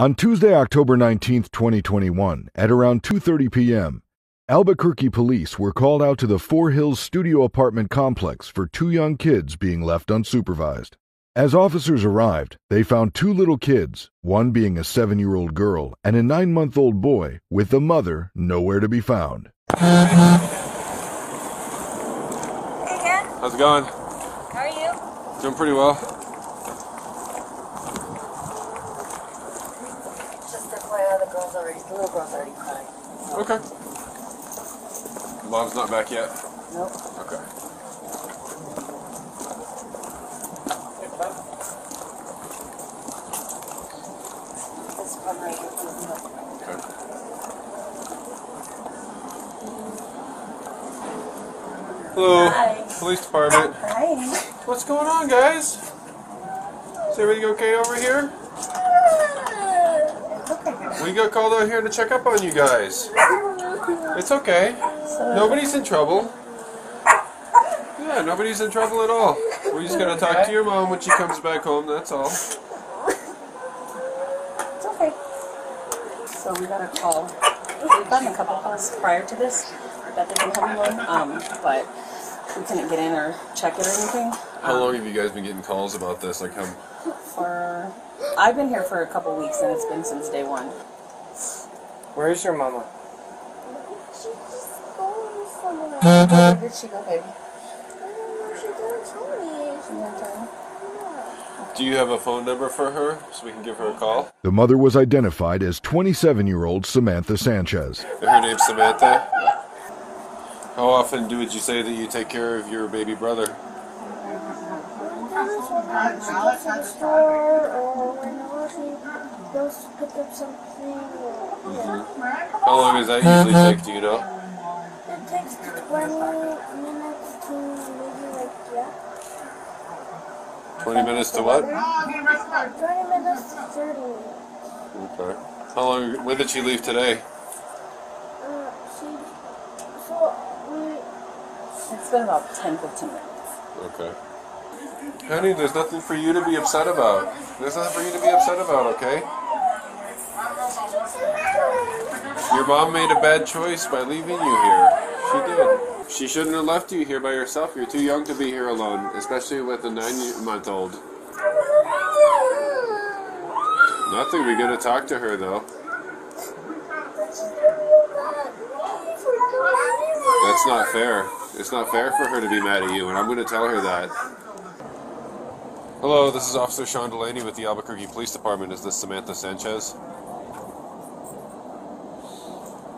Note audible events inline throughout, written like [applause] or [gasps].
On Tuesday, October 19, 2021, at around 2:30 p.m., Albuquerque police were called out to the Four Hills studio apartment complex for two young kids being left unsupervised. As officers arrived, they found two little kids, one being a 7-year-old girl and a 9-month-old boy, with the mother nowhere to be found. Hey, Ken. How's it going? How are you? Doing pretty well. Just FYI, the girl's already, the little girl's already crying. Okay. Mom's not back yet. Nope. Okay. This one right here. Okay. Hello, Hi. police department. Hi. What's going on, guys? Is everything okay over here? We got called out here to check up on you guys. It's okay. Nobody's in trouble. Yeah, nobody's in trouble at all. We're just gonna talk to your mom when she comes back home, that's all. It's okay. So we got a call. We've gotten a couple calls prior to this that they've been having one, um, but we couldn't get in or check it or anything. How long um, have you guys been getting calls about this? Like how For I've been here for a couple weeks and it's been since day one. Where's your mama? Where did she go, baby? do you have a phone number for her so we can give her a call? The mother was identified as 27-year-old Samantha Sanchez. Her name's Samantha. How often do would you say that you take care of your baby brother? Store or when she goes to pick up something. Or, How long does that usually take? Do you know? It takes 20 minutes to maybe like, yeah. 20 minutes to what? 20 minutes to 30 minutes. Okay. How long? When did she leave today? Uh, she, so we, It's been about 10, 15 minutes. Okay. Honey, there's nothing for you to be upset about. There's nothing for you to be upset about, okay? Your mom made a bad choice by leaving you here. She did. She shouldn't have left you here by yourself. You're too young to be here alone, especially with a nine month old. Nothing. We gotta talk to her though. That's not fair. It's not fair for her to be mad at you, and I'm gonna tell her that. Hello, this is Officer Sean Delaney with the Albuquerque Police Department. Is this Samantha Sanchez?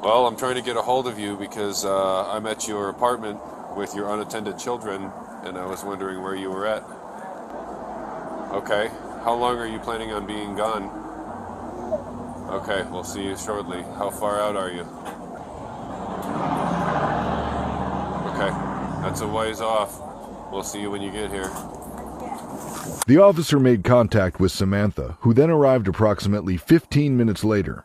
Well, I'm trying to get a hold of you because uh, I'm at your apartment with your unattended children, and I was wondering where you were at. Okay. How long are you planning on being gone? Okay, we'll see you shortly. How far out are you? Okay, that's a ways off. We'll see you when you get here. The officer made contact with Samantha, who then arrived approximately 15 minutes later.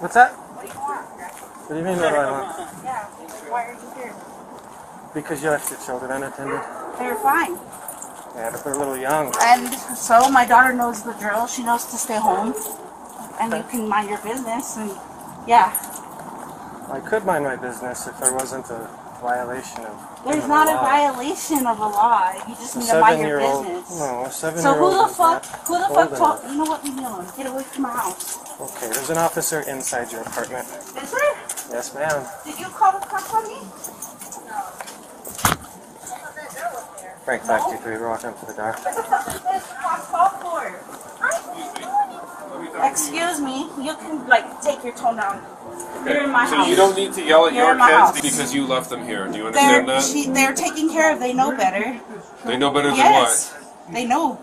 What's that? What do you mean what do I want? Yeah. Why are you here? Because you left your children unattended. They're fine. Yeah, but they're a little young. And so my daughter knows the drill. She knows to stay home. And you can mind your business. And yeah. I could mind my business if there wasn't a violation of. There's not a law. violation of a law. You just A need to mind your seven-year-old. business. No, a So seven-year-old. So who the fuck? Who the fuck told? You know what? Me alone. Get away from my house. Okay, there's an officer inside your apartment. Is there? Yes, ma'am. Did you call the cops on me? No. Frank 523, we're walking up to the door. What the fuck is this cops call for? Excuse me. You can like take your tone down. You're in my so house. you don't need to yell at You're your kids house. because you left them here. Do you They're understand that? she, they're taking care of. They know better. they know better than Yes, they know.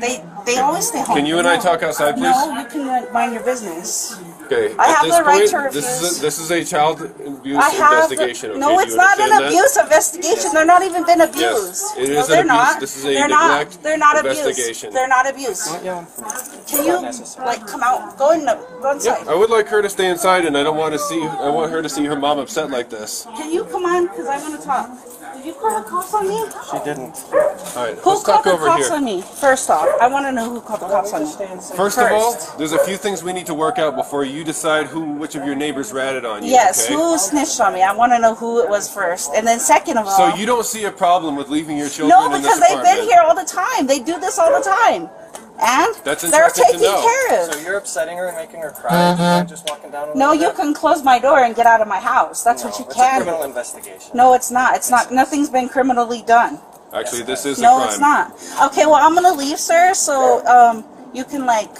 They they always stay home. Can you and I talk outside, please? No, you can mind your business. What? Okay. I at have this the right point, to This is refuse. a, this is a child abuse I have investigation. Okay? no. Do It's not an understand that? abuse investigation. They're not even been abused. Yes, it no, an they're abuse. not. This is a they're neglect not. They're not investigation. abused. They're not abused. Don't yell for me. Can you like come out? Go in. Go inside. Yeah, I would like her to stay inside, and I don't want to see. I want her to see her mom upset like this. Can you come on? Because I want to talk. Did you call the cops on me? She didn't. All right, Who let's called talk the over cops here. on me? First off, I want to know who called the cops on me. First of all, there's a few things we need to work out before you decide who, which of your neighbors ratted on you. Yes, okay? who snitched on me? I want to know who it was first. And then second of all, So you don't see a problem with leaving your children no, in because this they've apartment? been here all the time. They do this all the time, and That's they're interesting to taken know. care of. So you're upsetting her and making her cry by just walking down No, you can close my door and get out of my house. That's No, what you it's can. a criminal do. investigation. No, it's not. It's not. Nothing's been criminally done. Actually, this is a No, crime. it's not. Okay, well, I'm gonna leave, sir. So um, you can like.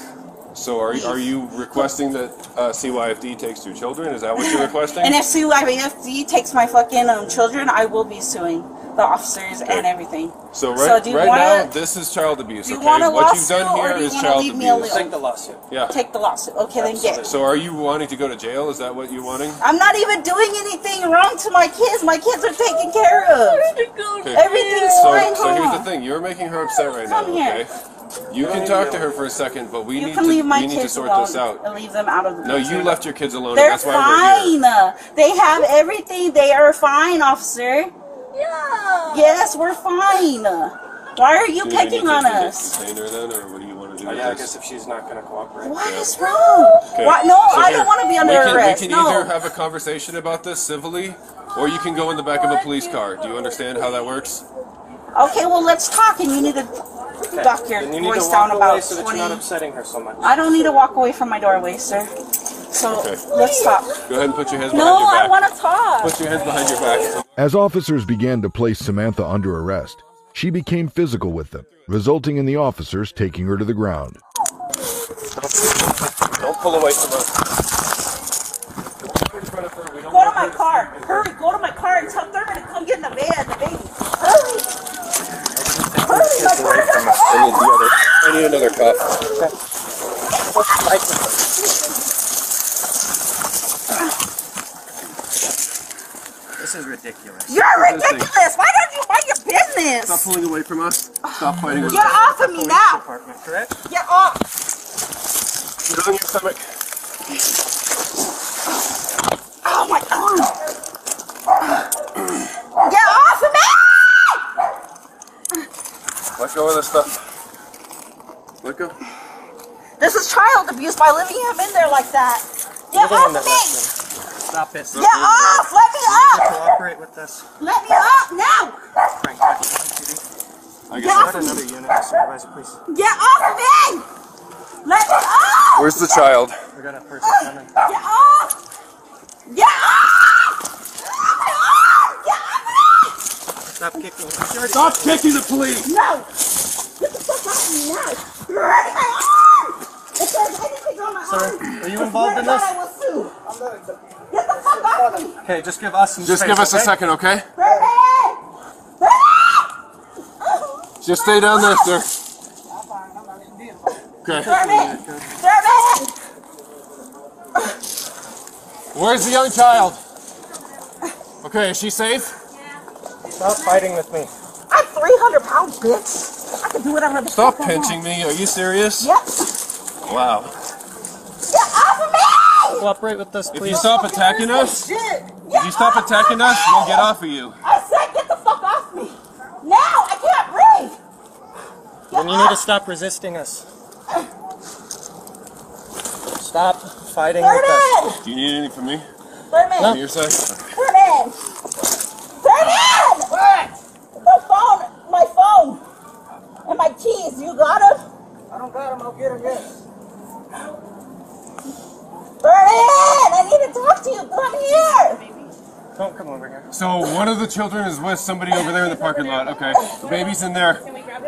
So are, are you requesting that uh, CYFD takes two children? Is that what you're [laughs] requesting? And if CYFD takes my fucking um, children, I will be suing the officers and everything. so so right, do you right wanna- now, this is child abuse. do you okay, want a what you've done lawsuit here do you is child leave abuse. alone? Take the lawsuit. Yeah. Take the lawsuit. Okay, then get. So are you wanting to go to jail? Is that what you're wanting? I'm not even doing anything wrong to my kids. My kids are taken care of. Okay. Everything's So, fine. so here's the thing: you're making her upset right Come now. here. Okay. You can talk to her for a second, but we You need can to leave my we need to sort alone this out. and leave them out of the No, you left your kids alone. They're and that's why we're here. fine. They have everything. They are fine, officer. Yeah. Yes, we're fine. Why are you Do picking on us? Detain then, or what do you want to do? Oh, yeah, I guess if she's not going to cooperate. What is wrong? Okay. Why, no, So I here, don't want to be under we can, arrest. We can no. either have a conversation about this civilly, or you can go in the back of a police car. Do you understand how that works? Okay, well, let's talk, and you need to duck your you voice down about away so 20. you're not upsetting her so much. I don't need to walk away from my doorway, sir. So Okay. let's talk. Go ahead and put your hands No, behind your back. I want to talk. Put your hands behind your back. As officers began to place Samantha under arrest, she became physical with them, resulting in the officers taking her to the ground. Don't pull away from her. Go to my car. Hurry, go to my car and tell Thurman to come get in the van, the baby. Hurry. Hurry, my away from us. I need the other. [laughs] I need another cup. This is ridiculous. You're ridiculous. Why don't you mind your business? Stop pulling away from us. Stop [gasps] fighting with Get off of me now. Department, correct? Get off. Get on your stomach. Oh my god. Get off of me! Let go of this stuff. Let go. This is child abuse by leaving him in there like that. You're Get off of left me! Them. Stop it. Get off! Let me up! Cooperate with us. Let me up now! Frank, I I Get guess. off Get of me! another unit. Supervisor, please. Get off of me! Let me up! Where's the child? We got a person coming. Get off! Get off! Let me! Get off Stop kicking. Stop kicking the police! No! Get the fuck off of me now! You're hurting my arm! If there's anything on my Sir, arm, are you involved in swear to this? God, I will sue. Get the fuck off me! Okay, just give us some Just space, give us a second, okay? Thurman! Thurman! Just stay down there, sir. Okay. Thurman! Thurman! Where's the young child? Okay, is she safe? Stop fighting with me. I'm 300 pounds, bitch. I can do whatever the Stop fuck I pinching me. Are you serious? Yep. Wow. Get off of me! Cooperate with us, If you stop attacking oh, us, Shit! if you stop attacking us, we'll get off of you. I said get the fuck off me! Now! I can't breathe! Get Then you need to stop resisting us. Stop fighting with us. Do you need anything from me? Thurman! On your side? Thurman! Thurman! The phone! My phone! And my keys, you got them? I don't got him. I'll get him, yes. Thurman! I need to talk to you! Come here! Don't come over here. So one of the children is with somebody over there in the parking lot. Okay. The baby's in there.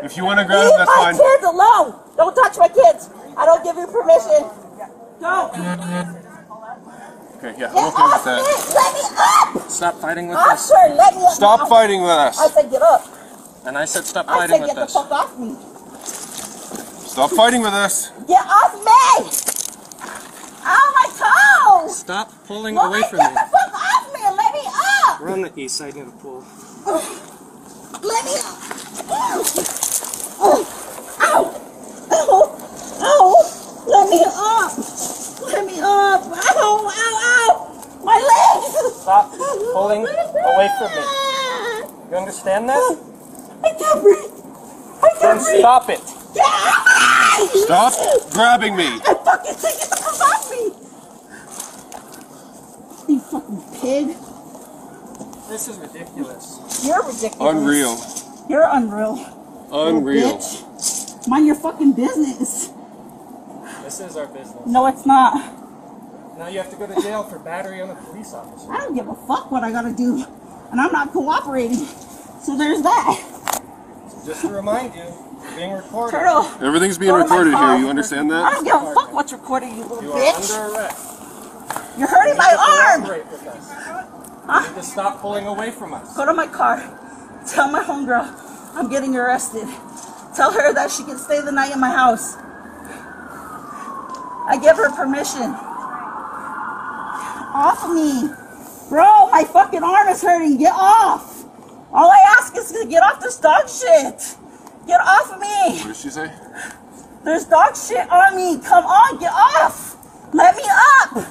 If you want to grab him, Leave that's my fine. kids alone! Don't touch my kids! I don't give you permission! Go! Okay, yeah, Get I'm okay with that. me! Let me up! Stop fighting with us. Officer, let me up! Stop fighting with us. I said get up! And I said stop I fighting said with get the fuck off me! Stop fighting with us. Get off me! Ow, my toes! Stop pulling Will away I from get me. the fuck off me and let me up! We're on the east side near the pool. Let me up! Ow! Ow! Ow! Ow! Let me up! Let me up! Ow! Ow! Ow! My legs! Stop pulling away from me. You understand that? I can't breathe. I can't breathe. stop it. Stop grabbing me! I fucking take it the fuck off me. You fucking pig. This is ridiculous. You're ridiculous. Unreal. You're unreal. Unreal. Bitch. Mind your fucking business. This is our business. No, it's not. Now you have to go to jail for battery on a police officer. I don't give a fuck what I gotta do. And I'm not cooperating. So there's that. Just to remind you, you're being recorded. Turtle. Everything's being Go to my recorded car. here. You understand I that? don't give a fuck what's recording, you little You are bitch. under arrest. You're hurting You my arm. cooperate with us. You need to stop pulling away from us. Go to my car. Tell my homegirl I'm getting arrested. Tell her that she can stay the night in my house. I give her permission. Off of me. Bro, my fucking arm is hurting. Get off. All I ask is to get off this dog shit. Get off of me. What did she say? There's dog shit on me. Come on, get off. Let me up.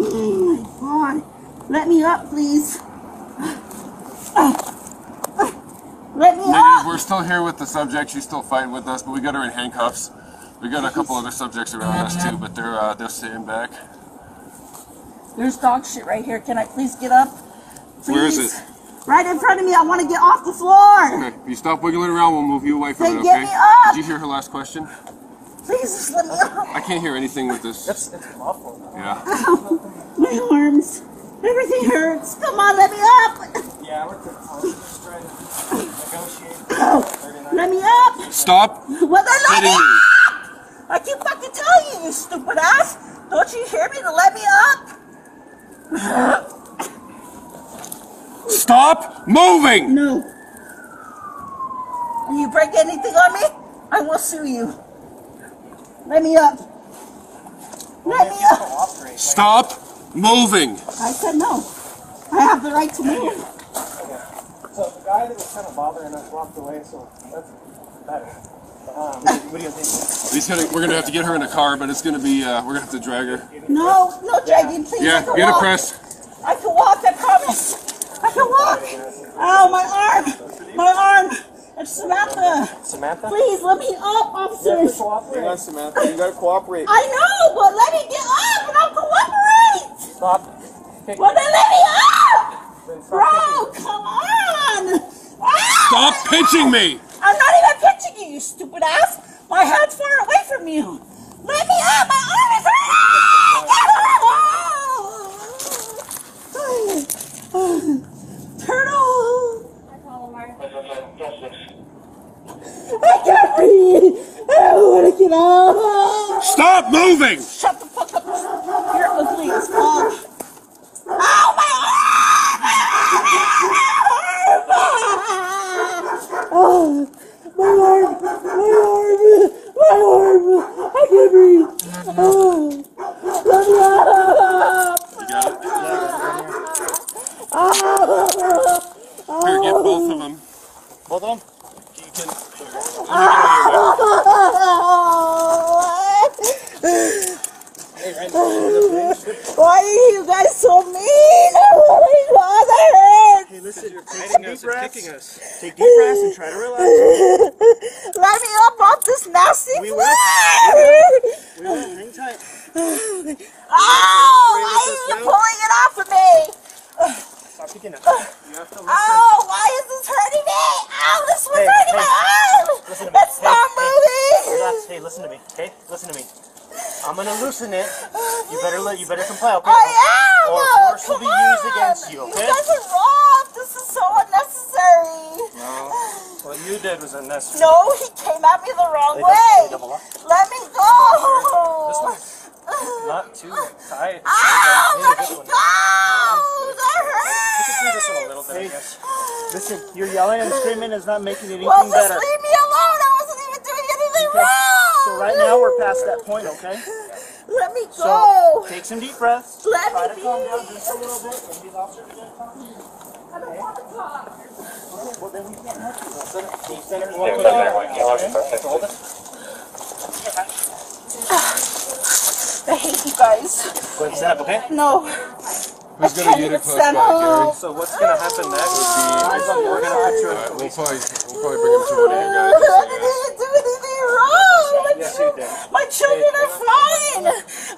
Oh my god. Let me up, please. Let me Ladies, up. we're still here with the subject. She's still fighting with us, but we got her in handcuffs. We got a couple other subjects around us too, but they're uh, they're staying back. There's dog shit right here. Can I please get up? Please. Where is it? Right in front of me. I want to get off the floor. Okay, if you stop wiggling around, we'll move you away from Then it. get Okay? me up. Did you hear her last question? Please just let me up. I can't hear anything with this. It's, it's awful. Yeah. [laughs] My arms. Everything hurts. Come on, let me up. Yeah, we're, we're just trying to negotiate. [sighs] Let me up. Stop Well, then let hitting me me. up. I keep fucking telling you, you stupid ass. Don't you hear me to let me up? [sighs] [laughs] Stop moving. No. And you break anything on me, I will sue you. Let me up. Let me up. Stop moving. I said no. I have the right to move. So the guy that was kind of bothering us walked away, so that's better. Um, what do you think? Gonna, we're gonna have to get her in a car, but it's gonna be uh, we're gonna have to drag her. No, no dragging, please. Yeah, get a press. I can walk, I promise. I can walk. Ow, my arm. My arm. It's Samantha. Samantha? Please let me up, officers. Hang on, Samantha. You gotta cooperate. I know, but let me get up and I'll cooperate. Stop. Kick- Well, then let me up. stop Bro, kicking. come on. Ah! Stop pinching me. I'm not even pinching you, you stupid ass. My hand's far away from you. Let me up. My arm is hurting. [laughs] Ah! Ah! Ah! Turtle. I can't breathe. I don't want to get out. Stop moving. Shut the fuck up. You're ugly as fuck. Ow, my arm! Oh, my arm! My arm! My arm! I can't breathe. Oh, let me up! You got it. Here, get both of them. Both of them? Why are you guys so mean? Oh my god, that hurts! Listen, you're kicking us, you're kicking us. Take deep breaths and try to relax. Let me up off this nasty We will. We will. Hang tight. Oh, why are you pulling it off of me? Stop kicking us. You have to listen. Oh, why is this hurting me? Ow, this one's Hey, hurting hey, my arm! listen to me. It's Hey, not hey, moving! Relax. Hey, listen to me. Okay, listen to me. I'm gonna loosen it. You better let. You better comply. Okay. I am! Or oh, force will Come be used on. against you. You guys are wrong! This is so unnecessary! No. What you did was unnecessary. No, he came at me the wrong Hey, way! Let me go! This one's not too ah, tight. Ow, Maybe let this me That You can do this one a hurts! little bit, I guess. Listen, you're yelling and screaming is not making anything Well, just better. leave me alone! I wasn't even doing anything wrong! So right now we're past that point. Okay. Let me So take some deep breaths. Let Try me to calm down just a little bit. And these officers are gonna talk to you. I don't want to talk! Well, then we can't help you. Can you stand it? You want to put it there? Hold it. [sighs] [laughs] I hate you guys. Go ahead and stand up. Okay. No. Who's gonna can't get even it close by, Gary? So what's gonna happen next? We're gonna put you in Alright, we'll probably we'll probably bring him to one of you guys. I just so you know. didn't do anything wrong. My, Yes, you did. my children are fine.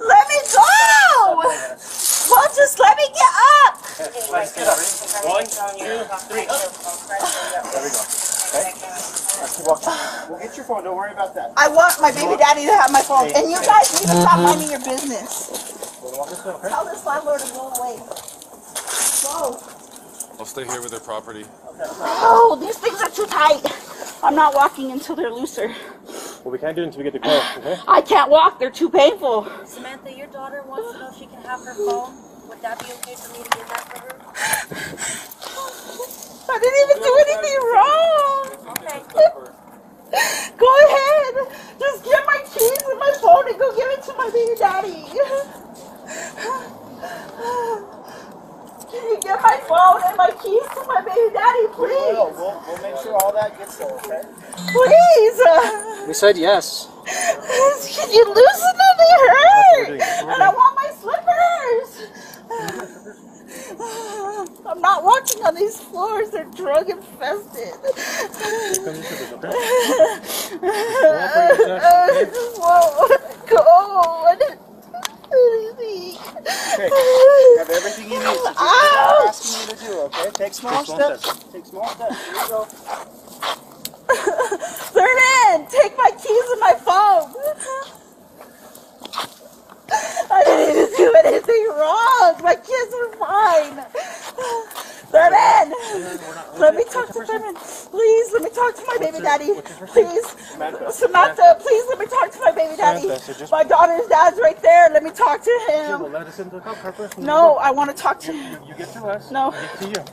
Let me go. Well, just let me get up. Let's get up. One, two, three. [sighs] Up. There we go. Okay. Now keep walking. We'll get your phone. Don't worry about that. I want my baby daddy to have my phone, and you guys need to stop uh-huh. minding your business. We'll walk this way, okay? Tell this landlord to go away. Go. I'll stay here with their property. Oh, these things are too tight. I'm not walking until they're looser. Well, we can't do it until we get the call, okay? I can't walk. They're too painful. Samantha, your daughter wants to know if she can have her phone. Would that be okay for me to get that for her? I didn't even do anything wrong. Okay. [laughs] Go ahead. Just get my keys and my phone and go give it to my baby daddy. [laughs] Can you get my phone and my keys to my baby daddy, We'll, please? we'll, we'll make sure all that gets there, okay? Please. We said yes. [laughs] Can you loosen it? They hurt. And I want my slippers. [sighs] I'm not walking on these floors. They're drug infested. I just won't go. I didn't have everything you need. Just do what asking you to do, okay? Take small steps. Take small steps. Here you go. Third in. Take my keys and my phone. [laughs] I didn't even do anything wrong. My kids were fine. Thurman. Let me talk to Thurman. Please, let me talk to my baby daddy. Please. Samantha, please let me talk to my baby daddy. Samantha, so just- My daughter's dad's right there. Let me talk to him. let us into the car, Harper. No, I want to talk to him. You get through us. No. to you.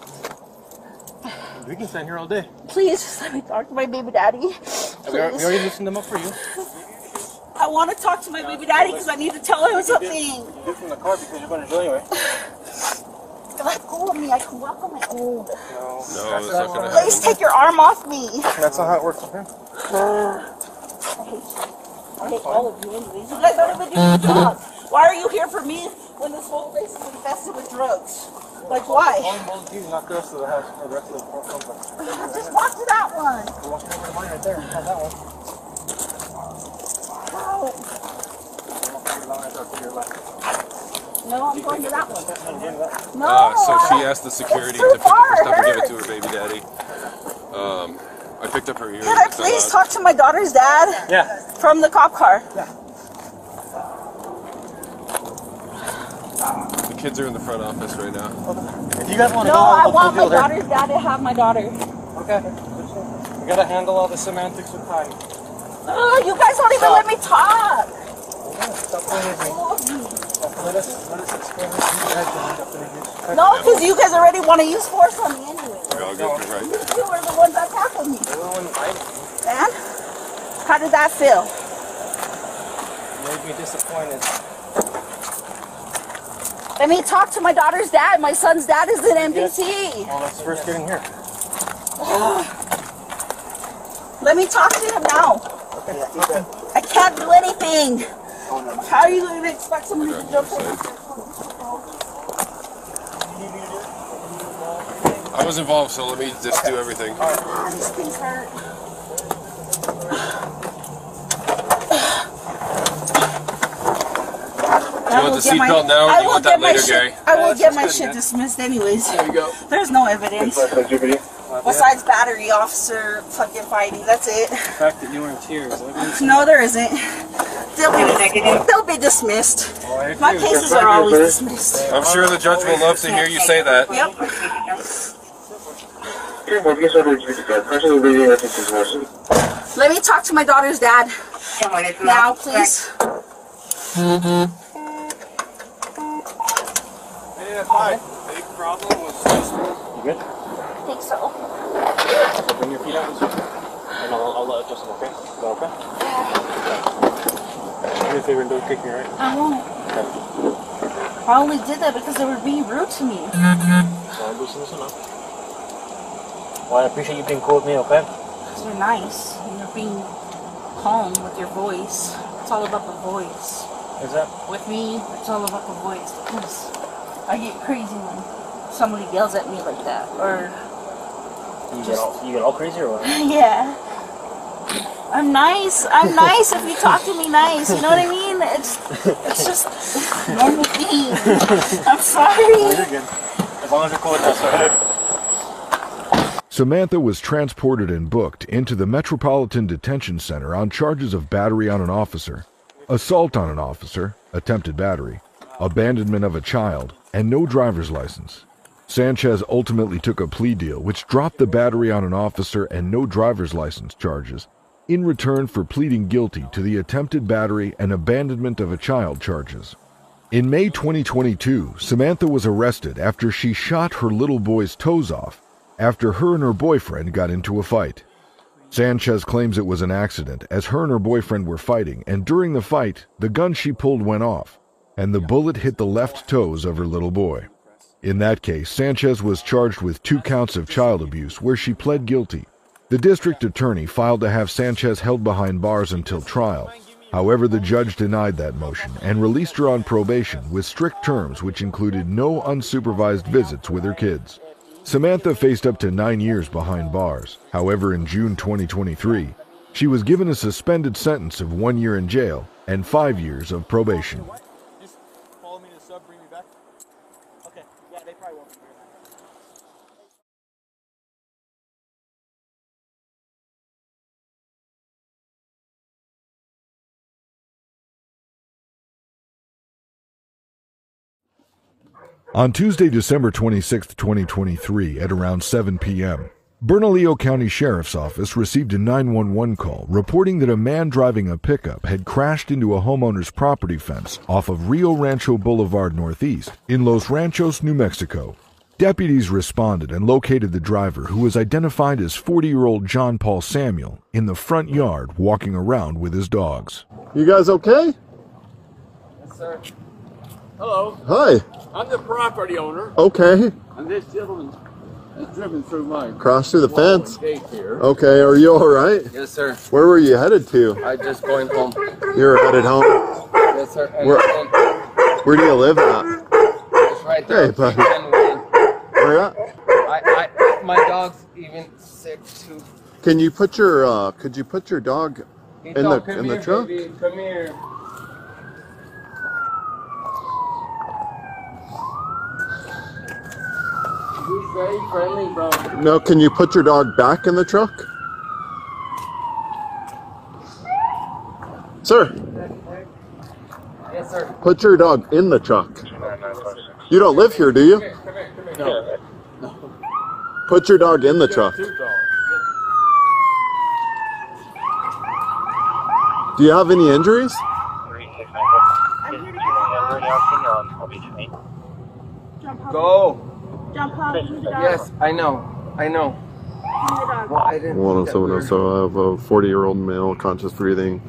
We can stand here all day. Please, just let me talk to my baby daddy. We already, we Please. already loosened them up for you. I want to talk to my baby daddy because I need to tell him something. You get from the car because you're going to do anyway. Let go of me. I can walk on my own. No, No, that's not gonna Please take your arm off me. That's not how it works, okay? I hate you. I hate all of you anyways. You guys don't even do your job. Why are you here for me when this whole place is infested with drugs? Like why? All you not the rest of the house, or the rest of the complex. Just walk to that one. We're walking over to mine right there. And have that one. No, no I'm going to that one. No. Uh, so she asked the security to pick up her stuff and give it to her baby daddy. Um, I picked up her earrings. Can I please talk to my daughter's dad Yeah. from the cop car? Yeah. The kids are in the front office right now. If you guys want to No, go, I want my daughter's dad to have my daughter. Okay. We gotta handle all the semantics with time. Oh, you guys don't even let me talk. Stop playing with me. Let us, let us explain this to you guys when we get finished. No, because you guys already want to use force on me anyway. We all go through right. You were the ones that tackled me. Everyone fighting. And how did that feel? made me disappointed. Let me talk to my daughter's dad. My son's dad is in MDC. Well, let's first get in here. [sighs] Let me talk to him now. I can't do anything. How are you going to expect somebody to jump in? I was involved, so let me just do everything. Ah, these things hurt. Do you want the seatbelt now, or I do you will want get that my later, shit. Gary? I will that's get my shit man. dismissed anyways. There you go. There's no evidence besides battery officer fucking fighting. That's it. The fact that you were in tears. Let me No, there isn't. They'll be, they'll be dismissed. My cases are always dismissed. I'm sure the judge will love to hear you say that. Yep. Let me talk to my daughter's dad now, please. Mm-hmm. Yeah, fine. Big problem was just. You good? I think so. So bring your feet out. And I'll, I'll let adjust them, okay? Is that okay? Do me a favor and don't kick me, right? I won't. Okay. I only did that because they were being rude to me. So I'll loosen this one up. Well, I appreciate you being cool with me, okay? You're nice. and You're being calm with your voice. It's all about the voice. Is that? With me, it's all about the voice. Yes. I get crazy when somebody yells at me like that, or You get all you get all crazy or what? [laughs] yeah. I'm nice. I'm nice if you talk to me nice. You know what I mean? It's it's just normal thing. I'm sorry. You're good. As long as you're cool with that, sir. Samantha was transported and booked into the Metropolitan Detention Center on charges of battery on an officer, assault on an officer, attempted battery, abandonment of a child, and no driver's license. Sanchez ultimately took a plea deal which dropped the battery on an officer and no driver's license charges in return for pleading guilty to the attempted battery and abandonment of a child charges. In May 2022, Samantha was arrested after she shot her little boy's toes off after her and her boyfriend got into a fight. Sanchez claims it was an accident as her and her boyfriend were fighting, and during the fight, the gun she pulled went off, and the bullet hit the left toes of her little boy. In that case, Sanchez was charged with two counts of child abuse, where she pled guilty. The district attorney filed to have Sanchez held behind bars until trial. However, the judge denied that motion and released her on probation with strict terms which included no unsupervised visits with her kids. Samantha faced up to nine years behind bars. However, in June 2023, she was given a suspended sentence of one year in jail and five years of probation. Just follow me to the sub, bring me back. Okay. Yeah, they probably won't be here. On Tuesday, December 26, 2023, at around 7 p.m., Bernalillo County Sheriff's Office received a 911 call reporting that a man driving a pickup had crashed into a homeowner's property fence off of Rio Rancho Boulevard Northeast in Los Ranchos, New Mexico. Deputies responded and located the driver, who was identified as 40 year old John Paul Samuel, in the front yard walking around with his dogs. You guys okay? Yes, sir. Hello, Hi. I'm the property owner, Okay. and this gentleman has driven through my Cross through the fence. gate here. Okay, are you all right? Yes, sir. Where were you headed to? I just going home. You're headed home. Yes, sir. Where- Where do you live at? it's right there. Hey, buddy. Where at? I, I, my dog's even sick too. Can you put your uh could you put your dog He in the "Come in the here, trunk? Baby, come here. He's very friendly, bro. No, can you put your dog back in the truck? Sir, Yes, sir. put your dog in the truck. You don't live here, do you? Come here, come here. No. Put your dog in the truck. Do you have any injuries? Go. John Paul, give the dog. Yes, I know. I know. Give me the dog. Well, I didn't. One think that seven we oh were- so I have a forty year old male, conscious breathing,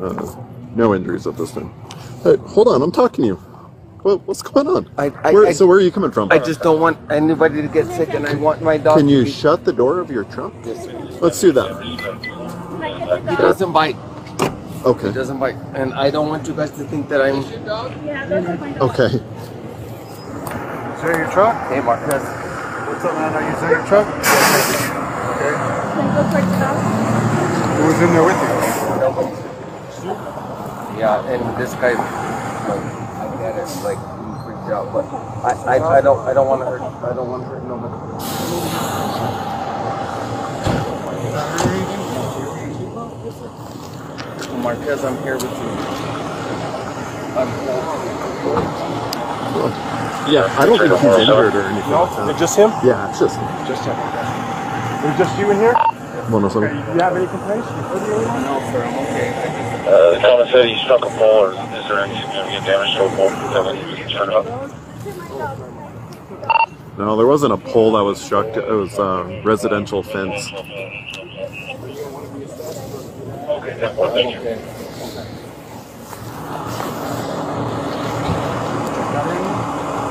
uh, no injuries at this time. Hey, hold on, I'm talking to you. What, what's going on? I- I- where, I- so where are you coming from? I just don't want anybody to get sick, and I want my dog. Can to you be- shut the door of your truck? Let's do that. He doesn't bite. Okay. He doesn't bite, and I don't want you guys to think that I'm. Yeah, those are my dogs. Okay. Is that your truck? Hey, Marquez. What's up, man? Are you is that your truck? Okay. Can I go towards the dog? Who was in there with you? Yeah, and this guy, like, I get it, like he freaked out, but I, I, I don't, I don't want to hurt, I don't want to hurt nobody. Marquez, I'm here with you. I'm Yeah, I don't think he's injured or anything. No, like that. just him? Yeah, it's just him. Just him. It's just you in here? one oh seven. Do you have any complaints? What do you want? no, sir, I'm okay. Uh, the gentleman said he struck a pole, or is there any significant damage to a pole that we need turn up? No, there wasn't a pole that was struck. It was a residential fence. Okay, that's thank you.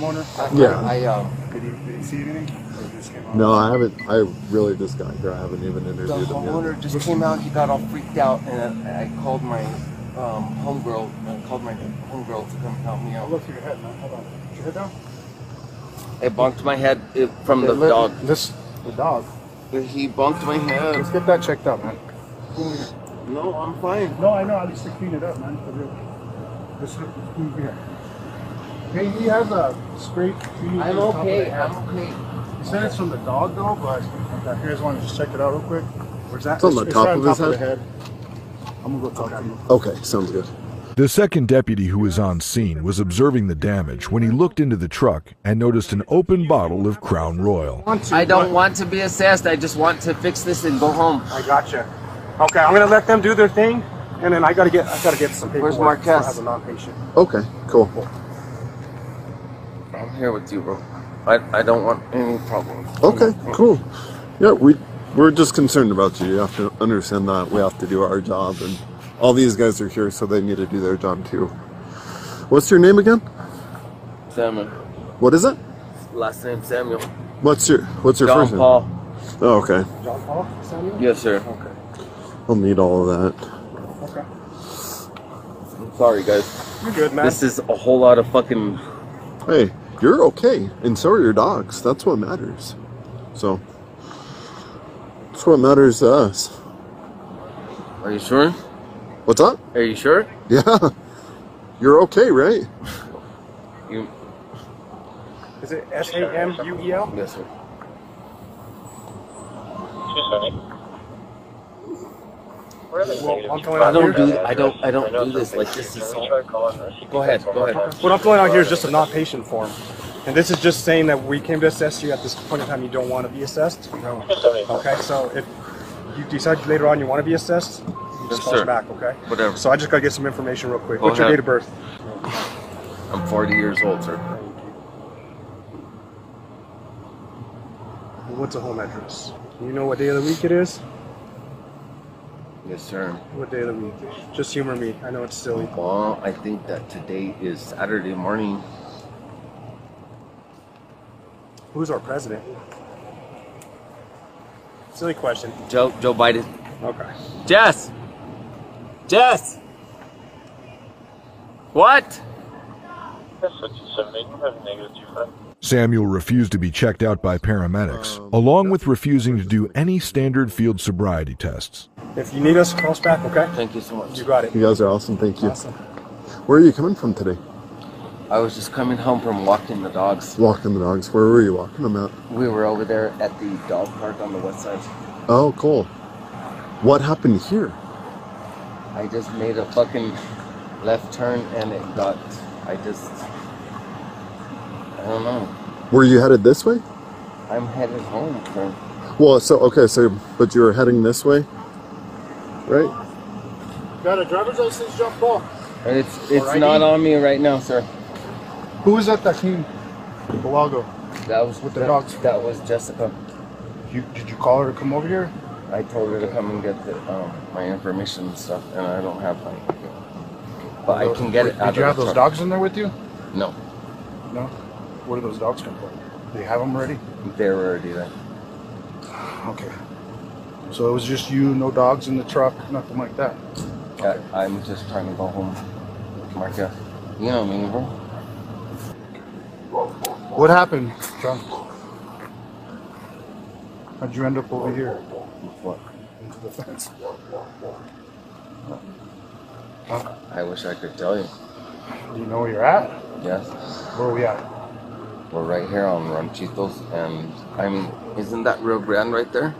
was that homeowner? Yeah. I um. Did he, did he see anything? Or he just came out? No, I haven't. I really just got here. I haven't even The interviewed him yet. homeowner just came out. He got all freaked out, and I, I called my um, homegirl. I called my homegirl to come help me out. Look at your head, man. Hold on. Put your head down. I bonked my head uh, from the Let- dog. This the dog. He bonked my head. Let's get that checked out, man. No, I'm fine. No, I know. At least to clean it up, man. For real. Let's look. Let's move here. Hey, he has a scrape. I'm on top okay. I'm okay. He said it's from the dog though, but okay, here's one. Just check it out real quick. Where's that? It's on the top right of his the head? I'm gonna go talk to him. Okay, sounds good. The second deputy who was on scene was observing the damage when he looked into the truck and noticed an open bottle of Crown Royal. I don't want to be assessed. I just want to fix this and go home. I gotcha. Okay, I'm gonna let them do their thing, and then I gotta get I gotta get some paperwork. Where's before I have a non-patient. Okay, cool. I'm here with you, bro. I, I don't want any problems. Okay, cool. Yeah, we we're just concerned about you. You have to understand that we have to do our job, and all these guys are here, so they need to do their job too. What's your name again? Samuel. What is it? Last name Samuel. What's your What's your John first name? John Paul. Oh, okay. John Paul, Samuel. Yes, sir. Okay. I'll need all of that. Okay. I'm sorry, guys. You're good, man. This is a whole lot of fucking. Hey, you're okay, and so are your dogs. That's what matters. So, that's what matters to us. Are you sure? What's up? Are you sure? Yeah, you're okay, right? You. Is it S A M U E L? Yes, sir. Well, I'm going I out don't here. do. I don't. I don't do this like this. Is Go ahead. Go ahead. What I'm filling out here is just a non-patient form. And this is just saying that we came to assess you at this point in time you don't want to be assessed. No. Okay, so if you decide later on you want to be assessed, you just Yes, call us back, okay? Whatever. So I just gotta get some information real quick. Go What's your date of birth? I'm 40 years old, sir. What's a home address? You know what day of the week it is? Yes, sir. What day of the week? Just humor me. I know it's silly. Well, I think that today is Saturday morning. Who's our president? Silly question. Joe Joe Biden. Okay. Jess. Jess. What? Samuel refused to be checked out by paramedics, um, along with refusing to do any standard field sobriety tests. If you need us, call us back, okay? Thank you so much. You got it. You guys are awesome. Thank you. Awesome. Where are you coming from today? I was just coming home from walking the dogs. Walking the dogs. Where were you walking them at? We were over there at the dog park on the west side. Oh, cool. What happened here? I just made a fucking left turn and it got. I just. I don't know. Were you headed this way? I'm headed home, sir. Well, so okay, so but you were heading this way, right? Got a driver's license, John Paul? It's it's Or ID? not on me right now, sir. Who was that that came a while? That was With the that, dogs. That was Jessica. You, did you call her to come over here? I told her to come and get the, um, my information and stuff, and I don't have my. But I can get it. Did out you of have the those truck. dogs in there with you? No, No. Where do those dogs come from? Do you have them already? they were already there. Okay. So it was just you, no dogs in the truck, nothing like that. I, I'm just trying to go home, Marca. You know me, bro. What happened, John? How'd you end up over here? What? Into the fence. I wish I could tell you. Do you know where you're at? Yes, Where are we at? We're right here on Ranchitos, and I mean, isn't that Rio Grande right there?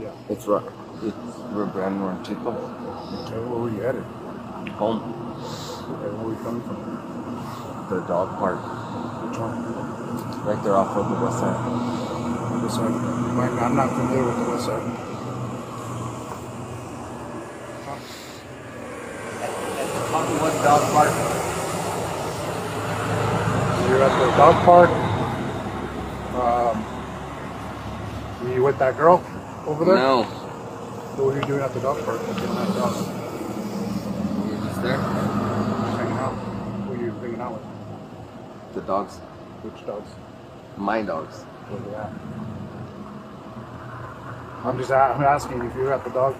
Yeah. It's right. It's Rio Grande Ranchitos. Okay, where were you headed? Home, Okay, where were you coming from? the dog park, Which one? right there off of the west side. This side. You might- I'm not familiar with the west side. What dog park? You're at the dog park. Um, You with that girl over there? No. So what are you doing at the dog park? At that dog? You're just there. Just hanging out. Who are you hanging out with? The dogs. Which dogs? My dogs. Where they at? I'm just I'm asking if you're at the dog.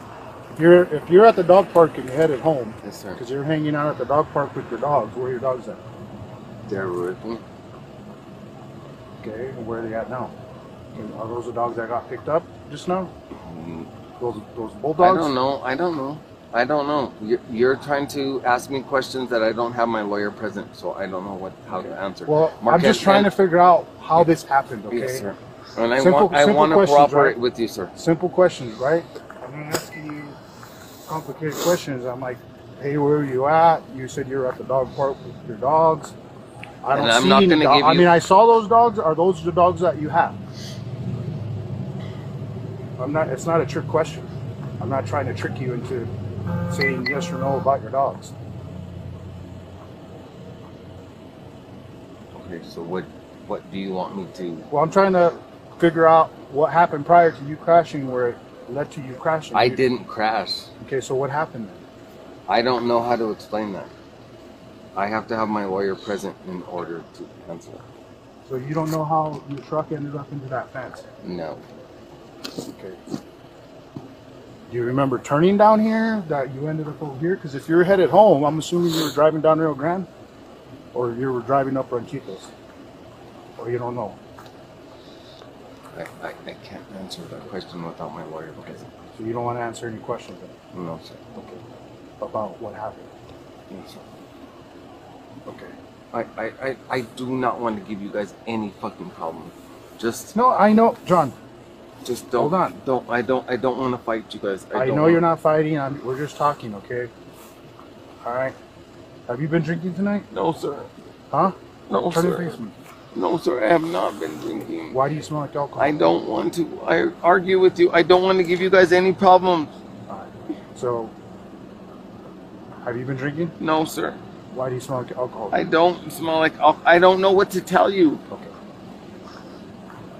If you're if you're at the dog park and you're headed home, Yes, sir. because you're hanging out at the dog park with your dogs, where are your dogs at? They're with me. Mm. Okay, and where are they at now? Are those the dogs that got picked up just now? Mm. Those those bulldogs? I don't know. I don't know. I don't know. You're, you're trying to ask me questions that I don't have my lawyer present, so I don't know what how to answer. Well, I'm just trying to and- figure out how this happened. Okay. Yes, sir. And I Simple- want I simple want to questions, cooperate right? with you, sir. Simple questions, right? I'm not asking you complicated questions. I'm like, hey, where are you at? You said you're at the dog park with your dogs. I don't And I'm see not any gonna dog- I mean, I saw those dogs. Are those the dogs that you have? I'm not. It's not a trick question. I'm not trying to trick you into saying yes or no about your dogs. Okay, so what what do you want me to? Well, I'm trying to figure out what happened prior to you crashing, where it led to you crashing. I didn't crash. Okay, so what happened then? I don't know how to explain that. I have to have my lawyer present in order to answer. So you don't know how your truck ended up into that fence? No. Okay. Do you remember turning down here that you ended up over here? Because if you're headed home, I'm assuming you were driving down Rio Grande, or you were driving up Ranchitos, or you don't know. I, I, I can't answer that question without my lawyer present. So you don't want to answer any questions then? No, sir. Okay. About what happened? No, sir. Okay. I, I, I, I do not want to give you guys any fucking problem. Just No, I know, John. just don't Hold on. don't I don't I don't want to fight you guys. I, don't know you're not fighting. I'm, we're just talking, okay? All right. Have you been drinking tonight? No, sir. Huh? No, Turn sir. and face me. No, sir. I have not been drinking. Why do you smell like alcohol? I don't want to I argue with you. I don't want to give you guys any problems. So, have you been drinking? No, sir. Why do you smell like alcohol? I don't smell like al- I don't know what to tell you. Okay.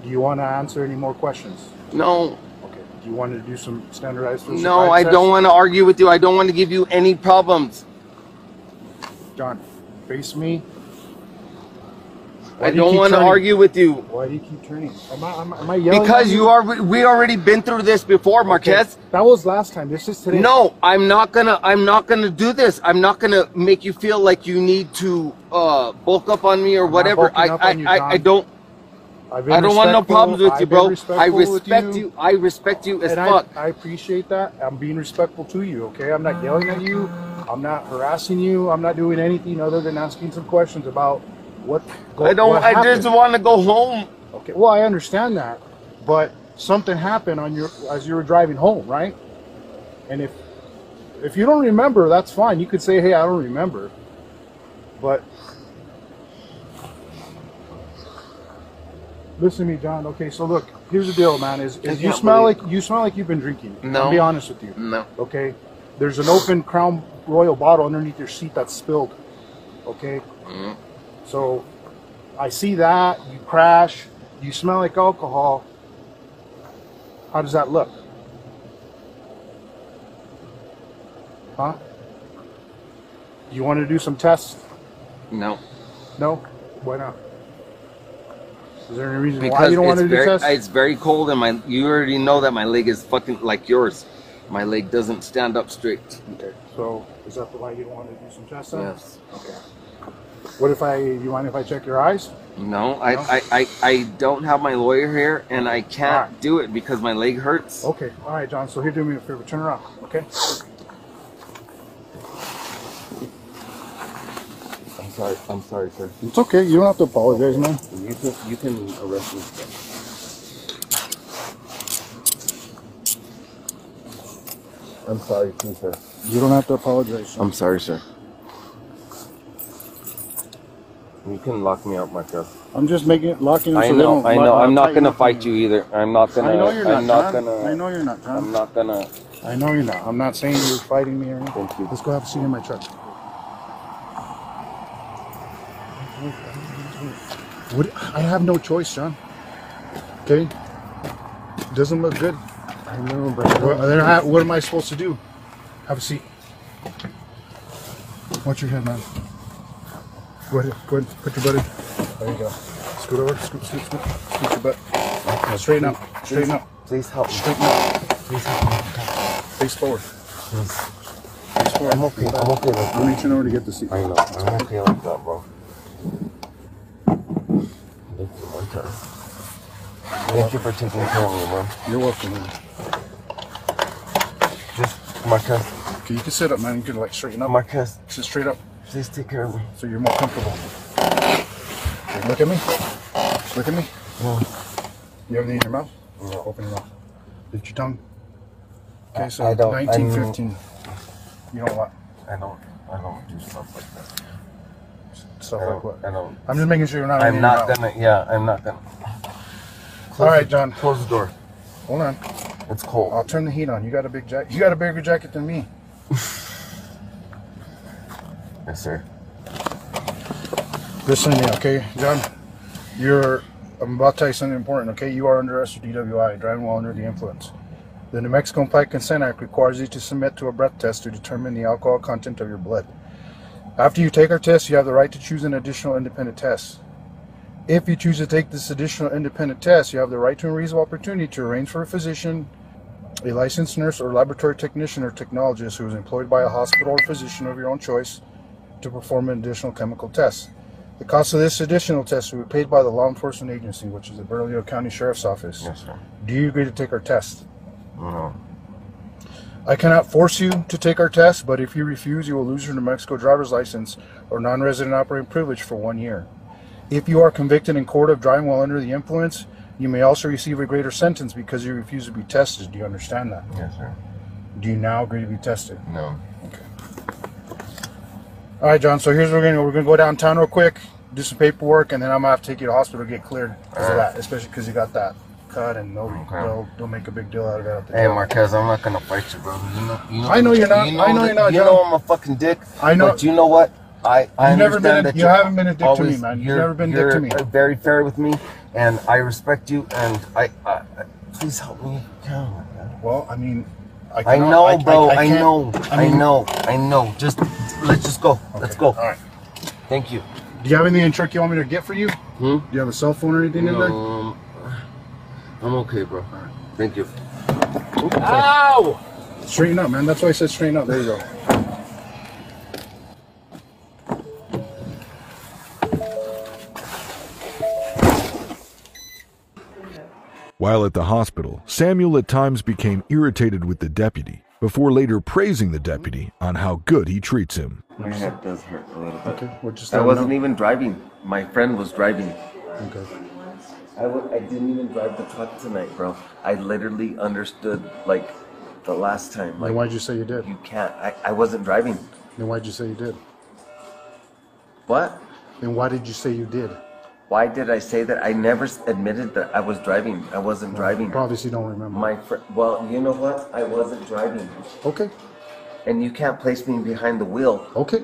Do you want to answer any more questions? No. Okay. Do you want to do some standardized physical No, I access? don't want to argue with you. I don't want to give you any problems. John, face me. Why I do don't want to argue with you. Why do you keep turning? Am I, am I, am I yelling? Because at you are we already been through this before, Marquez. Okay, That was last time. This is today. No, I'm not gonna. I'm not gonna do this. I'm not gonna make you feel like you need to uh, bulk up on me or I'm whatever. I, I, you, I. I don't. I don't want no problems with you, I've been bro. I respect you. I respect you as and fuck. I, I appreciate that. I'm being respectful to you, okay? I'm not yelling at you. I'm not harassing you. I'm not doing anything other than asking some questions about what. go- I don't. what I just want to go home. Okay. Well, I understand that, but something happened on your as you were driving home, right? And if if you don't remember, that's fine. You could say, "Hey, I don't remember," but listen to me, John. Okay, so look, here's the deal, man. Is, is you smell believe- like you smell like you've been drinking? No. I'll be honest with you. No. Okay. There's an open Crown Royal bottle underneath your seat that's spilled. Okay. Mhm. So I see that you crash, you smell like alcohol. How does that look? Huh? You want to do some tests? No, No? Why not? Is there any reason why because you don't want to do very. tests? It's very cold, and my. You already know that my leg is fucking like yours. My leg doesn't stand up straight. Okay. So is that the why you don't want to do some tests? Yes. Okay. What if I? You mind if I check your eyes? No, I, No? I, I, I don't have my lawyer here, and I can't Alright. do it because my leg hurts. Okay. All right, John. So here, do me a favor. Turn around. Okay. I'm sorry. I'm sorry, sir. It's okay. You don't have to apologize, man. You can you can arrest me. I'm sorry, too, sir. You don't have to apologize. I'm sorry, sir. You can lock me up, Marquez. I'm just making it locking. it I so they know, I know. I'm not gonna fight you either. I'm not gonna. I know you're not. I'm not John. gonna. I know you're not, John. I'm not gonna. I know you're not. I'm not saying you're fighting me or anything. Thank you. Let's go have a seat in my truck. What? I have no choice, John. Okay. Doesn't look good. I know, but What, I- what am I supposed to do? Have a seat. Watch your head, man. Go ahead. Go ahead. Put your butt in. There you go. Scoot over. Scoot, scoot, scoot. Scoot your butt. Now straighten up. Straighten up. please help me. Straighten up. Please help me. Face forward. Please. Face forward. I'm okay. I'm okay like I'm reaching over to get the seat. I know. I'm okay like that, bro. Thank you, Marquez. Thank you for taking care of me, man. You're welcome, man. Just, Marquez. Okay, you can sit up, man. You can like straighten up. Marquez. Sit straight up. Please take care of me. So you're more comfortable. Look at me. Look at me. No. You have anything in your mouth? No. Open your mouth. Lift your tongue. Okay, so I don't- 19, I'm- You don't what? I don't. I don't do stuff like that. Stuff I like what? I don't. I'm just making sure you're not. I'm not gonna. Yeah, I'm not gonna. All right, John. Close the door. Hold on. It's cold. I'll turn the heat on. You got a big jacket. You got a bigger jacket than me. [laughs] Yes, sir. Listen to me, okay, John. You're. I'm about to tell you something important, okay? You are under arrest for DWI, driving while under the influence. The New Mexico Implied Consent Act requires you to submit to a breath test to determine the alcohol content of your blood. After you take our test, you have the right to choose an additional independent test. If you choose to take this additional independent test, you have the right to a reasonable opportunity to arrange for a physician, a licensed nurse or laboratory technician or technologist who is employed by a hospital or physician of your own choice to perform an additional chemical test. The cost of this additional test will be paid by the law enforcement agency, which is the Bernalillo County Sheriff's Office. Yes, sir. Do you agree to take our test? No. I cannot force you to take our test, but if you refuse, you will lose your New Mexico driver's license or non-resident operating privilege for one year. If you are convicted in court of driving while under the influence, you may also receive a greater sentence because you refuse to be tested. Do you understand that? Yes, sir. Do you now agree to be tested? No. All right, John. So here's what we're gonna go. We're gonna go downtown real quick, do some paperwork, and then I'm gonna have to take you to hospital to get cleared because of that, especially because you got that cut, and they'll, they'll they'll make a big deal out of it. At the Hey. Marquez, I'm not gonna fight you, bro. You know, you know I know you're not. You know I know you're not, You John. know I'm a fucking dick. I know- But you know what? I I You've never been a- that you haven't been a dick to me, man. You've never been a dick to me. Very fair with me, and I respect you. And I, I, I please help me. Yeah, Well, I mean, I, I, know, I- I- bro. I I, can't- know. I I, mean- know. I know. Just let's just go. Let's go. All right. Thank you. Do you have anything in truck you want me to get for you? Hmm? Do you have a cell phone or anything in there? Um, I'm okay, bro. Thank you. Ow! Straighten up, man. That's why I said straighten up. There you go. While at the hospital, Samuel at times became irritated with the deputy, before later praising the deputy on how good he treats him. My head does hurt a little bit. Okay, well, just I wasn't know. even driving. My friend was driving. Okay. I w- I didn't even drive the truck tonight, bro. I literally understood like the last time. Like Then why'd you say you did? you can't. I, I wasn't driving. Then why'd you say you did? What? Then why did you say you did? Why did I say that? I never admitted that I was driving. I wasn't driving. You obviously don't remember. My fr- well, you know what? I wasn't driving. Okay. And you can't place me behind the wheel. Okay.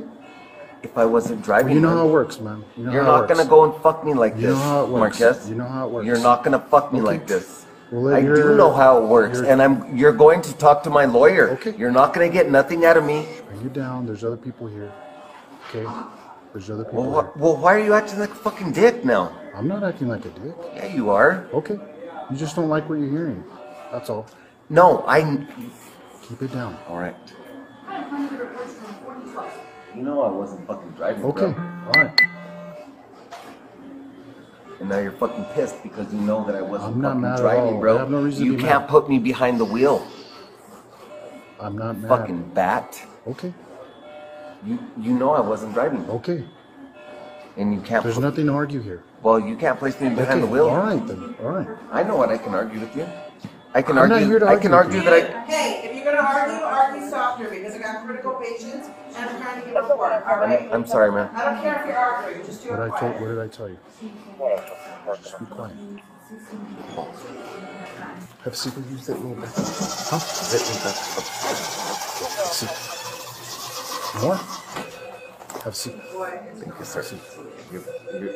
If I wasn't driving. You know how it works, man. You know You're how it not gonna go and fuck me like You this, know how it works. Marquez. You know how it works. You're not gonna fuck me Okay. like this. Well, I you're- do know how it works, you're- and I'm. You're going to talk to my lawyer. Okay. You're not gonna get nothing out of me. Bring you down. There's other people here. Okay. There's other people Well, wh- well, why are you acting like a fucking dick now? I'm not acting like a dick. Yeah, you are. Okay. You just don't like what you're hearing. That's all. No, I. Keep it down. All right. You know I wasn't fucking driving. Okay. Bro. All right. And now you're fucking pissed because you know that I wasn't I'm not fucking mad at driving, all. bro. I have no reason to you be can't mad. put me behind the wheel, I'm not mad. fucking bat. Okay. You you know I wasn't driving. Okay. And you can't. There's put, nothing to argue here. Well, you can't place me behind Okay, the wheel. All right then. All right. I know what I can argue with you. I can I'm not argue. here to I can argue argue that I. Hey, if you're gonna argue, argue softer because I got critical patients and I'm trying to get report, all right? I'm sorry, man. I don't care if you're arguing, just do What it I told, quiet. what did I tell you? Just be quiet. Have a seat. You sent me back. Huh? Sent me back. More? Have a seat. Thank you, sir. You're, you're,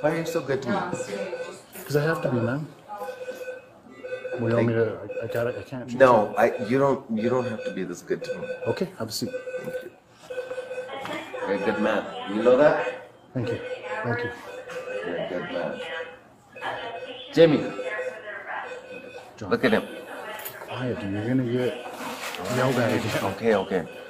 why are you so good to me? Because I have to be, man. What do you want me to? I, I got it. I can't. change No, it. I. You don't. You don't have to be this good to me. Okay, have a seat. Thank you. You're a good man. You know that? Thank you. Thank you. You're a good man. Jimmy. Look at him. Quiet. You're gonna get yelled at again. Okay, okay.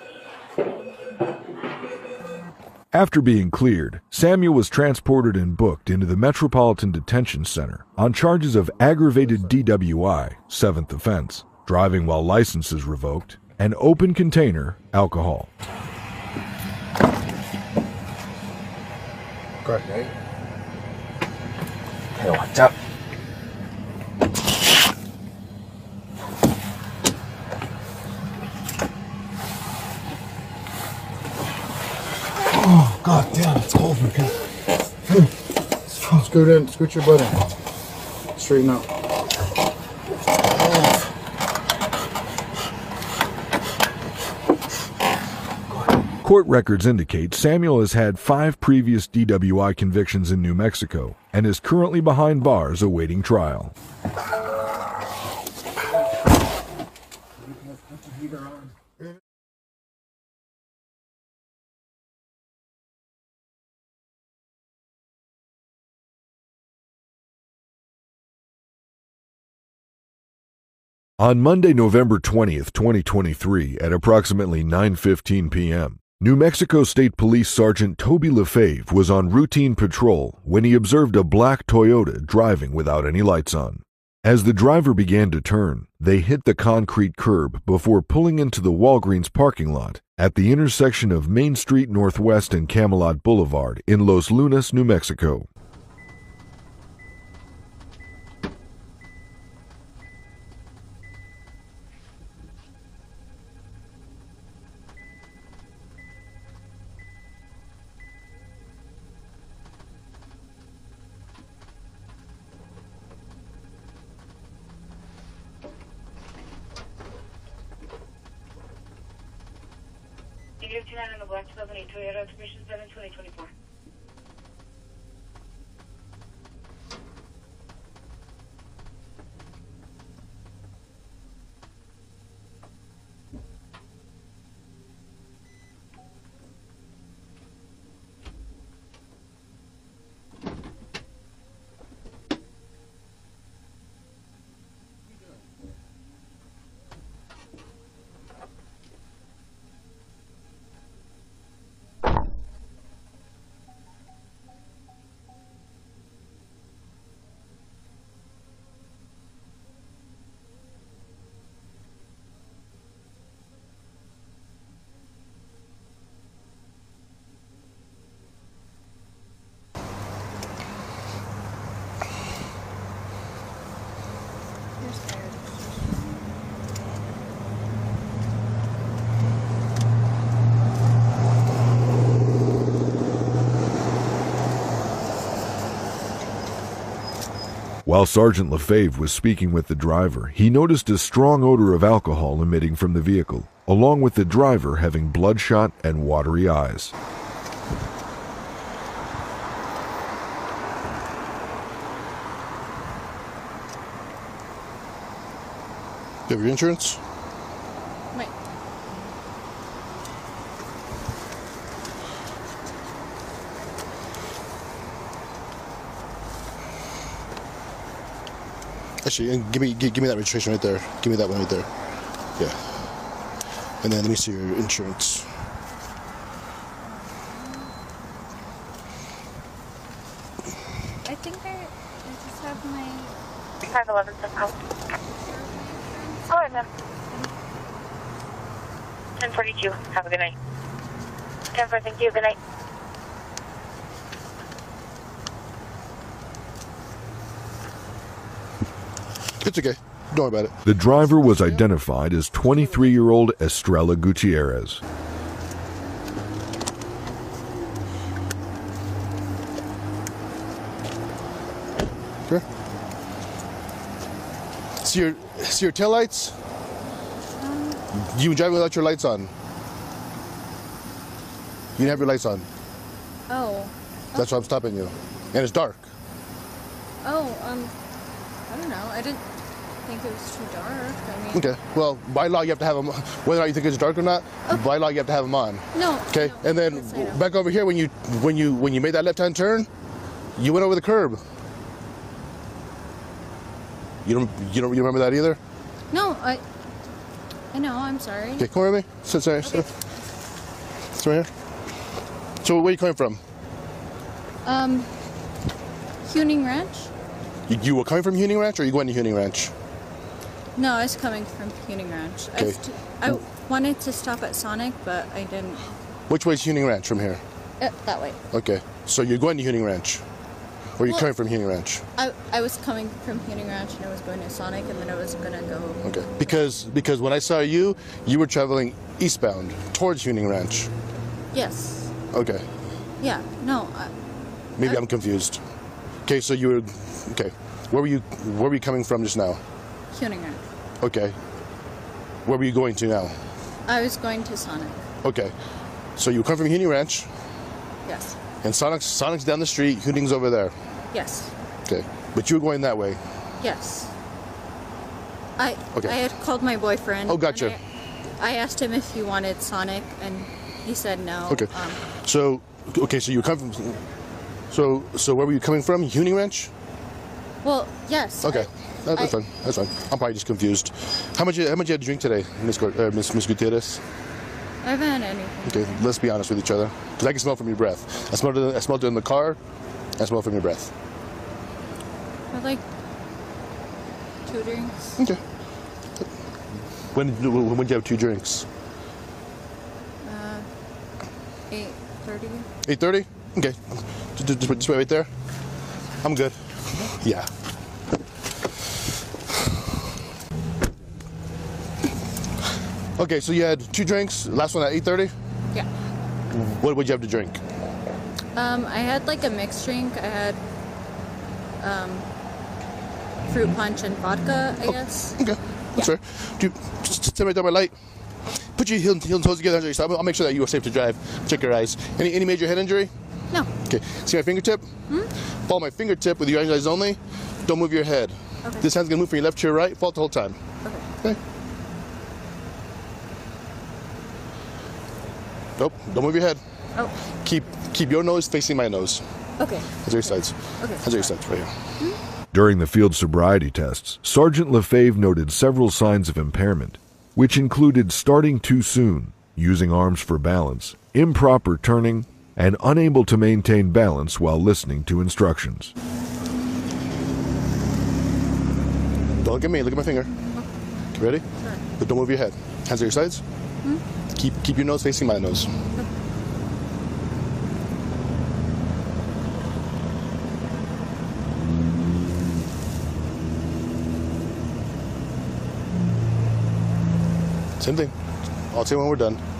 After being cleared, Samuel was transported and booked into the Metropolitan Detention Center on charges of aggravated DWI, seventh offense, driving while license is revoked, and open container alcohol. Go ahead. Hey, watch out. God damn, it's cold, man. Scoot in, scoot your butt in. Straighten out. Court records indicate Samuel has had five previous DWI convictions in New Mexico and is currently behind bars awaiting trial. On Monday, November 20th, 2023, at approximately 9:15 p.m., New Mexico State Police Sergeant Toby Lefebvre was on routine patrol when he observed a black Toyota driving without any lights on. As the driver began to turn, they hit the concrete curb before pulling into the Walgreens parking lot at the intersection of Main Street Northwest and Camelot Boulevard in Los Lunas, New Mexico. Negative 29 on the black 2008 Toyota Expedition 7 2024. While Sergeant Lefebvre was speaking with the driver, he noticed a strong odor of alcohol emitting from the vehicle, along with the driver having bloodshot and watery eyes. You have your insurance? Actually, and give me give, give me that registration right there. Give me that one right there. Yeah. And then let me see your insurance. I think I, I just have my. 511 Simcoe. All right, ma'am. 1042. Have a good night. 10 thank you. Good night. It's okay. Don't worry about it. The driver was identified as 23 year old Estrella Gutierrez. Okay. See your see your taillights? You been driving without your lights on. You didn't have your lights on. Oh. That's why I'm stopping you. And it's dark. Oh, um. I don't know. I didn't. Think it was too dark. I mean, Okay. Well, by law, you have to have them. Whether or not you think it's dark or not, by law, you have to have them on. no. Okay. And then back over here, when you when you when you made that left-hand turn, you went over the curb. You don't you don't you remember that either? No, I. I know. I'm sorry. Okay, come over me. Sit, sit, sit. Sit right here. So where are you coming from? Um, Huning Ranch? You, you were coming from Huning Ranch, or are you going to Huning Ranch? No, I was coming from Huning Ranch. I, Okay. I wanted to stop at Sonic, but I didn't. Which way is Huning Ranch from here? Uh, that way. Okay. So you're going to Huning Ranch, or you're Well- coming from Huning Ranch? I, I was coming from Huning Ranch and I was going to Sonic, and then I was gonna go. Okay. Because because when I saw you, you were traveling eastbound towards Huning Ranch. Yes. Okay. Yeah. No. I, Maybe I'm confused. Okay, so you were okay. Where were you where were you coming from just now? Ranch. Okay. Where were you going to now? I was going to Sonic. Okay. So you come from Huning Ranch Yes. and Sonic's Sonic's down the street, Huning's over there. Yes. Okay. But you were going that way. Yes. I Okay. I had called my boyfriend. Oh, gotcha. I, I asked him if he wanted Sonic, and he said no. Okay. Um, So okay, so you come from so so where were you coming from? Huning Ranch? well, yes. Okay. That- that's I- fine. That's fine. I'm probably just confused. How much how much you had to drink today, Miss uh, Miss Miss Gutierrez? I haven't had anything. Okay, let's be honest with each other, because I can smell from your breath. I smelled it. I smelled it in the car. I smell it from your breath. For like two drinks. Okay. When when did you have two drinks? Uh, eight thirty. Eight thirty. Okay. Just, just, just wait right there. I'm good. Yeah. Okay, so you had two drinks. Last one at eight thirty. Yeah. What would you have to drink? Um, I had like a mixed drink. I had um, fruit punch and vodka. I guess. Okay. That's fair. Do you, just, just stand right down my light. Put your heel, heel and toes together your side. I'll make sure that you are safe to drive. Check your eyes. Any any major head injury? No. Okay. See my fingertip? Follow my fingertip with your eyes only. Don't move your head. Okay. This hand's gonna move from your left to your right. Follow the whole time. Okay. Nope. Don't move your head. Oh. Keep keep your nose facing my nose. Okay. Hands on your sides. Okay. Hands on your sides right here. Hmm? During the field sobriety tests, Sergeant Lefebvre noted several signs of impairment, which included starting too soon, using arms for balance, improper turning, and unable to maintain balance while listening to instructions. Don't look at me. Look at my finger. Okay, ready? But don't move your head. Hands on your sides. Mm-hmm. Keep keep your nose facing my nose. Same thing. I'll tell you when we're done.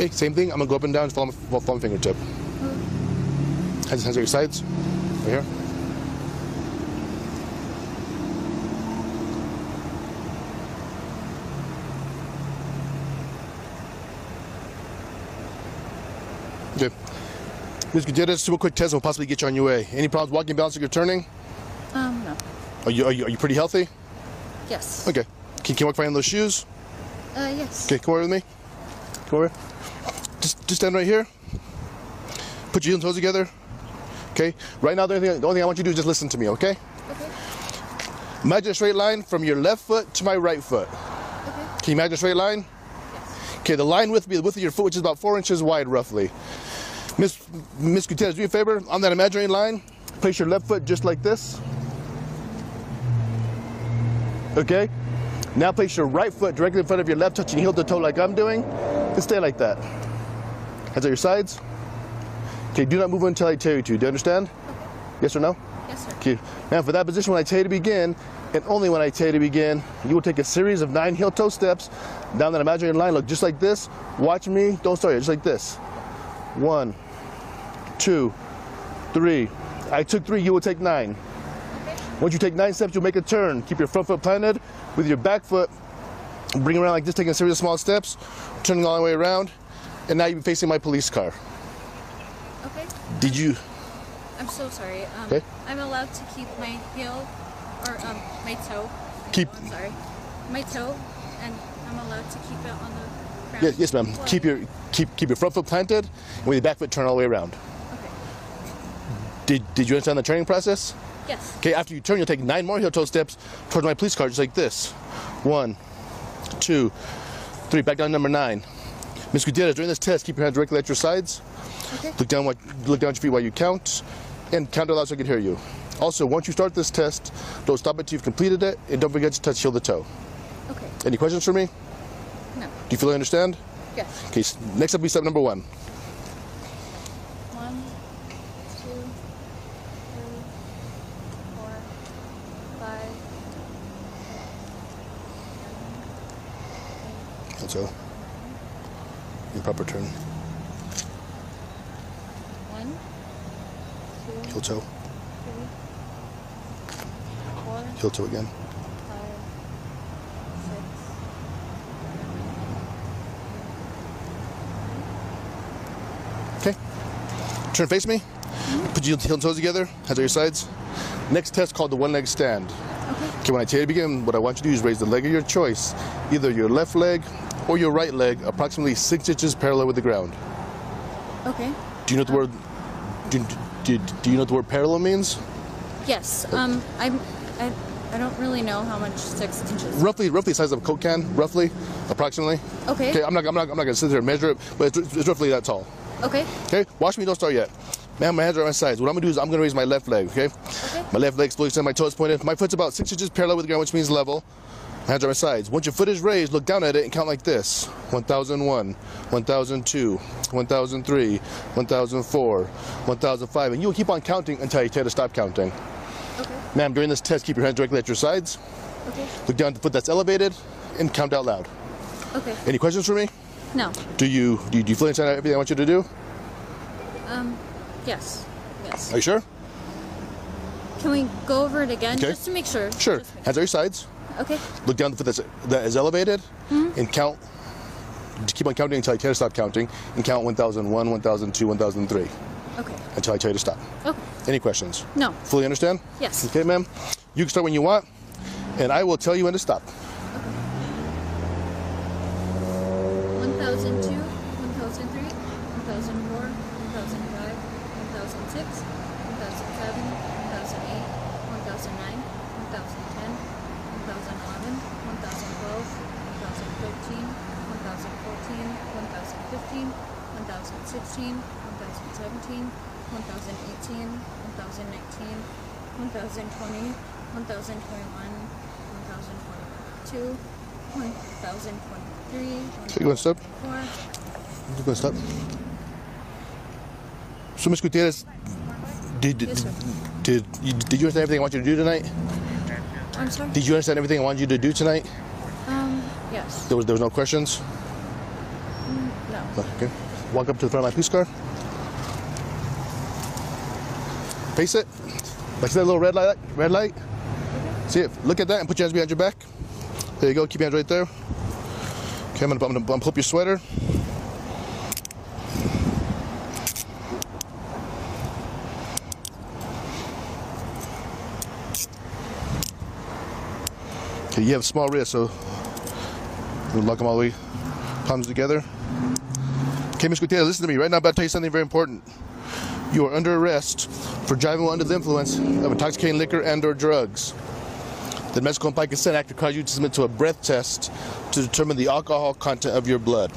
Okay, same thing. I'm gonna go up and down, follow my, follow my fingertip. Hands, hands on your sides. Right here. Okay. Ms. Gutierrez, do a quick test we'll possibly get you on your way. Any problems walking, balancing, or turning? Um, no. Are you, are you, are you pretty healthy? Yes. Okay. Can, can you walk fine in those shoes? Uh, yes. Okay, come over with me. Come over. Just, just stand right here. Put your heel and toes together. Okay. Right now, the only, thing, the only thing I want you to do is just listen to me. Okay. Okay. Imagine a straight line from your left foot to my right foot. Can you imagine a straight line? Okay. The line width be the width of your foot, which is about four inches wide, roughly. Miss Miss Gutierrez, do me a favor. On that imaginary line, place your left foot just like this. Okay. Now place your right foot directly in front of your left, touching heel to toe like I'm doing. And stay like that. Hands on your sides. Okay, do not move until I tell you to. Do you understand? Yes or no? Yes, sir. Okay. Now, for that position, when I tell you to begin, and only when I tell you to begin, you will take a series of nine heel toe steps down that imaginary line. Look just like this. Watch me. Don't start yet. Just like this. One, two, three. I took three. You will take nine. Once you take nine steps, you'll make a turn. Keep your front foot planted with your back foot. Bring around like this, taking a series of small steps, turning all the way around, and now you're facing my police car. Okay. Did you? I'm so sorry. Um, Okay. I'm allowed to keep my heel or um, my toe. Keep- Oh, I'm sorry. My toe, and I'm allowed to keep it on the ground. Yes, yes, ma'am. Well, Keep your keep keep your front foot planted, and with your back foot turn all the way around. Okay. Did Did you understand the training process? Yes. Okay, after you turn, you'll take nine more heel toe steps towards my police car, just like this. One, two, three. Back down to number nine. Miss Gutierrez, during this test, keep your hands directly at your sides. Okay. Look down, look down at your feet while you count, and count out loud so I can hear you. Also, once you start this test, don't stop until you've completed it, and don't forget to touch heel to toe. Okay. Any questions for me? No. Do you fully understand? Yes. Okay, next up will be step number. One, two, three, four, five, Heel toe. Your proper turn. one, two, Heel toe. three, four, Heel toe again. five, Okay. Turn face me. Mm-hmm. Put your heel and toes together. Hands at your sides. Next test called the one leg stand. Okay, when I tell you to begin, what I want you to do is raise the leg of your choice, either your left leg or your right leg, approximately six inches parallel with the ground. Okay. Do you know what the word? Do, do, do you know what the word parallel means? Yes. Um, I'm. I, I don't really know how much six inches. Roughly, roughly the size of a Coke can, roughly, approximately. Okay. Okay, I'm not, I'm not, I'm not gonna sit there and measure it, but it's, it's roughly that tall. Okay. Okay, watch me, don't start yet. Man, my hands are on my sides. What I'm gonna do is I'm gonna raise my left leg, okay? My left leg's fully extended, my toes pointed. My foot's about six inches parallel with the ground, which means level. Hands are on my sides. Once your foot is raised, look down at it and count like this 1001, 1002, 1003, 1004, 1005. And you will keep on counting until you tell to stop counting. Okay. Ma'am, during this test, keep your hands directly at your sides. Okay. Look down at the foot that's elevated and count out loud. Okay. Any questions for me? No. Do you do you, do you fully understand everything I want you to do? Um. Yes. Yes. Are you sure? Can we go over it again Okay. just to make sure? Sure. Hands at your sides. Okay. Look down the foot that's, that is elevated mm -hmm. and count. Keep on counting until I tell you to stop counting and count 1001, 1002, 1003. Okay. Until I tell you to stop. Okay. Any questions? No. Fully understand? Yes. Okay, ma'am. You can start when you want, and I will tell you when to stop. Okay. 1002. 2019, 1020, 1021, 1022, 1023, Take one step. going one step. So, Ms. Gutierrez, did, did, yes, did, did you understand everything I want you to do tonight? I'm sorry? Did you understand everything I wanted you to do tonight? Um, yes. There was, there was no questions? Mm, no. Okay. Walk up to the front of my police car. Face it. Like that little red light? Red light? See it? Look at that and put your hands behind your back. There you go. Keep your hands right there. Okay, I'm gonna, I'm gonna, pull up your sweater. Okay, you have small wrists, so we'll lock them all the way, palms together. Okay, Ms. Gutierrez, listen to me. Right now, I'm about to tell you something very important. You are under arrest for driving under the influence of intoxicating liquor and or drugs. The Mexico Implied Consent Act requires you to submit to a breath test to determine the alcohol content of your blood.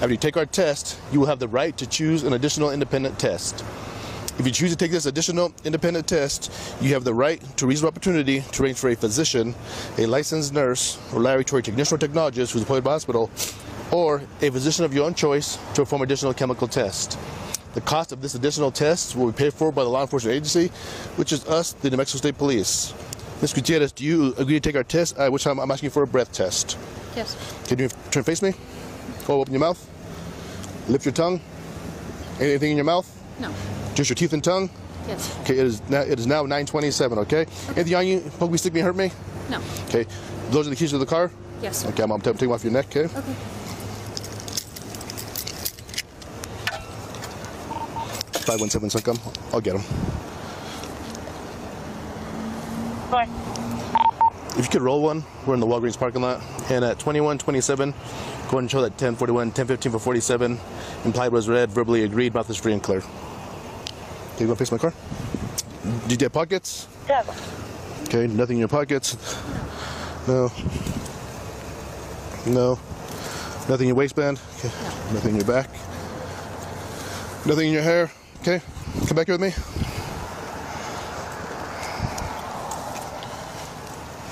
After you take our test, you will have the right to choose an additional independent test. If you choose to take this additional independent test, you have the right to reasonable opportunity to arrange for a physician, a licensed nurse, or laboratory technician or technologist who's employed by hospital, or a physician of your own choice to perform additional chemical tests. The cost of this additional test will be paid for by the law enforcement agency, which is us, the New Mexico State Police. Ms. Gutierrez, do you agree to take our test? At which time I'm asking you for a breath test. Yes. Can you turn face me? Hold open your mouth. Lift your tongue. Anything in your mouth? No. Just your teeth and tongue? Yes. Okay, it is now it is now 927, okay? Anything on you? Poke me, stick me, hurt me? No. Okay. Those are the keys to the car? Yes. Okay, I'm, I'm taking them off your neck, okay? Okay. Five one seven come. I'll get them. If you could roll one, we're in the Walgreens parking lot, and at 2127, go ahead and show that 1041, 1015 for 47. Implied was read, verbally agreed, mouth is free and clear. Okay, you want to face my car? Do you have pockets? Yeah. Okay, nothing in your pockets. No. No. Nothing in your waistband. Okay. Nothing in your back. Nothing in your hair. Okay. Come back here with me.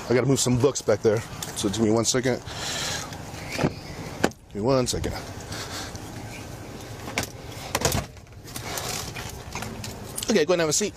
I gotta move some books back there. So give me one second. Give me one second. Okay, go and have a seat.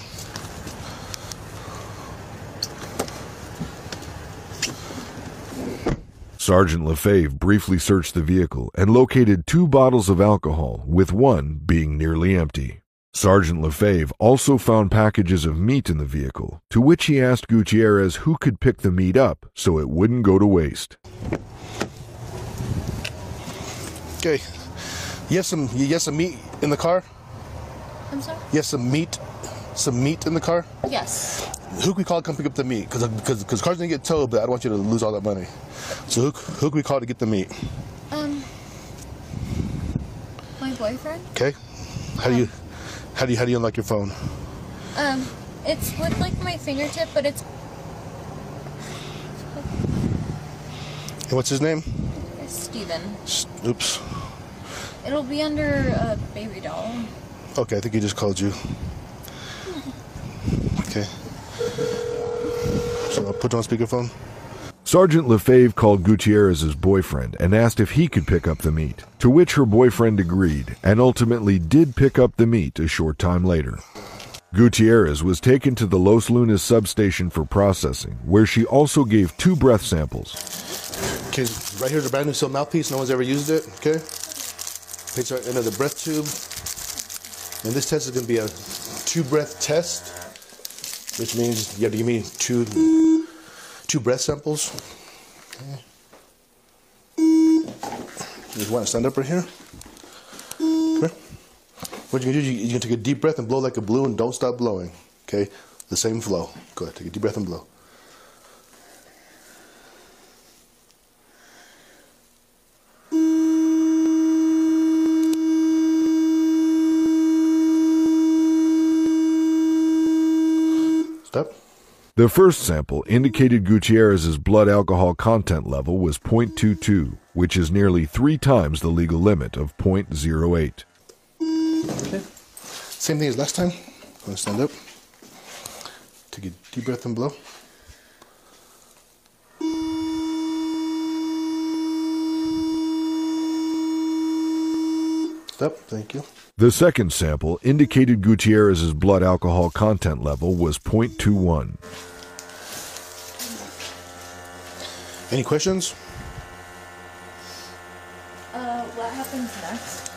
Sergeant Lefebvre briefly searched the vehicle and located two bottles of alcohol, with one being nearly empty. Sergeant Lefebvre also found packages of meat in the vehicle, to which he asked Gutierrez who could pick the meat up so it wouldn't go to waste. Okay. You have some you have some meat in the car? I'm sorry? You have some meat some meat in the car? Yes. Who can we call to come pick up the meat? Because because because cars gonna get towed, but I don't want you to lose all that money. So who who can we call to get the meat? Um, my boyfriend. Okay. How do you how do you how do you unlock your phone? Um, it's with like my fingertip, but it's And what's his name? it's Steven. S- Oops. It'll be under a baby doll. Okay, I think he just called you. [laughs] Okay. So I'll put on speakerphone. Sergeant Lefebvre called Gutierrez's boyfriend and asked if he could pick up the meat, to which her boyfriend agreed and ultimately did pick up the meat a short time later. Gutierrez was taken to the Los Lunas substation for processing, where she also gave two breath samples. Okay, right here's a brand new silk mouthpiece. No one's ever used it. Okay. Takes right into the breath tube. And this test is going to be a two breath test, which means you have to give me two two breath samples. Okay. You just want to stand up right here. What you're going to do, you're going to take a deep breath and blow like a balloon. And don't stop blowing. Okay? The same flow. Go ahead, take a deep breath and blow. Stop. The first sample indicated Gutierrez's blood alcohol content level was 0.22, which is nearly three times the legal limit of 0.08. Okay. Same thing as last time. I'm going to stand up. Take a deep breath and blow. Stop. Thank you. The second sample indicated Gutierrez's blood alcohol content level was 0.21. Any questions? Uh, what happens next?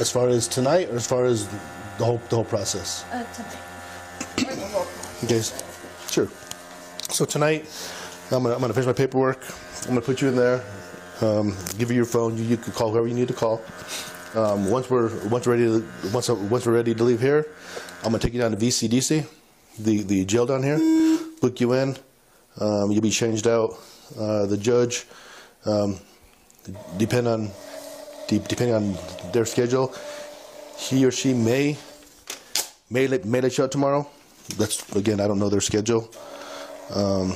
As far as tonight, or as far as the whole the whole process? Uh, tonight. The whole- Okay, sure. So tonight, I'm gonna, I'm gonna finish my paperwork. I'm gonna put you in there. Um, give you your phone. You, you can call whoever you need to call. Um, once we're once ready to, once once we're ready to leave here, I'm gonna take you down to VCDC, the the jail down here. Book you in. Um, you'll be changed out. Uh, the judge, um, depend on de- depending on their schedule, he or she may may let, may let you out tomorrow. That's again, I don't know their schedule. Um,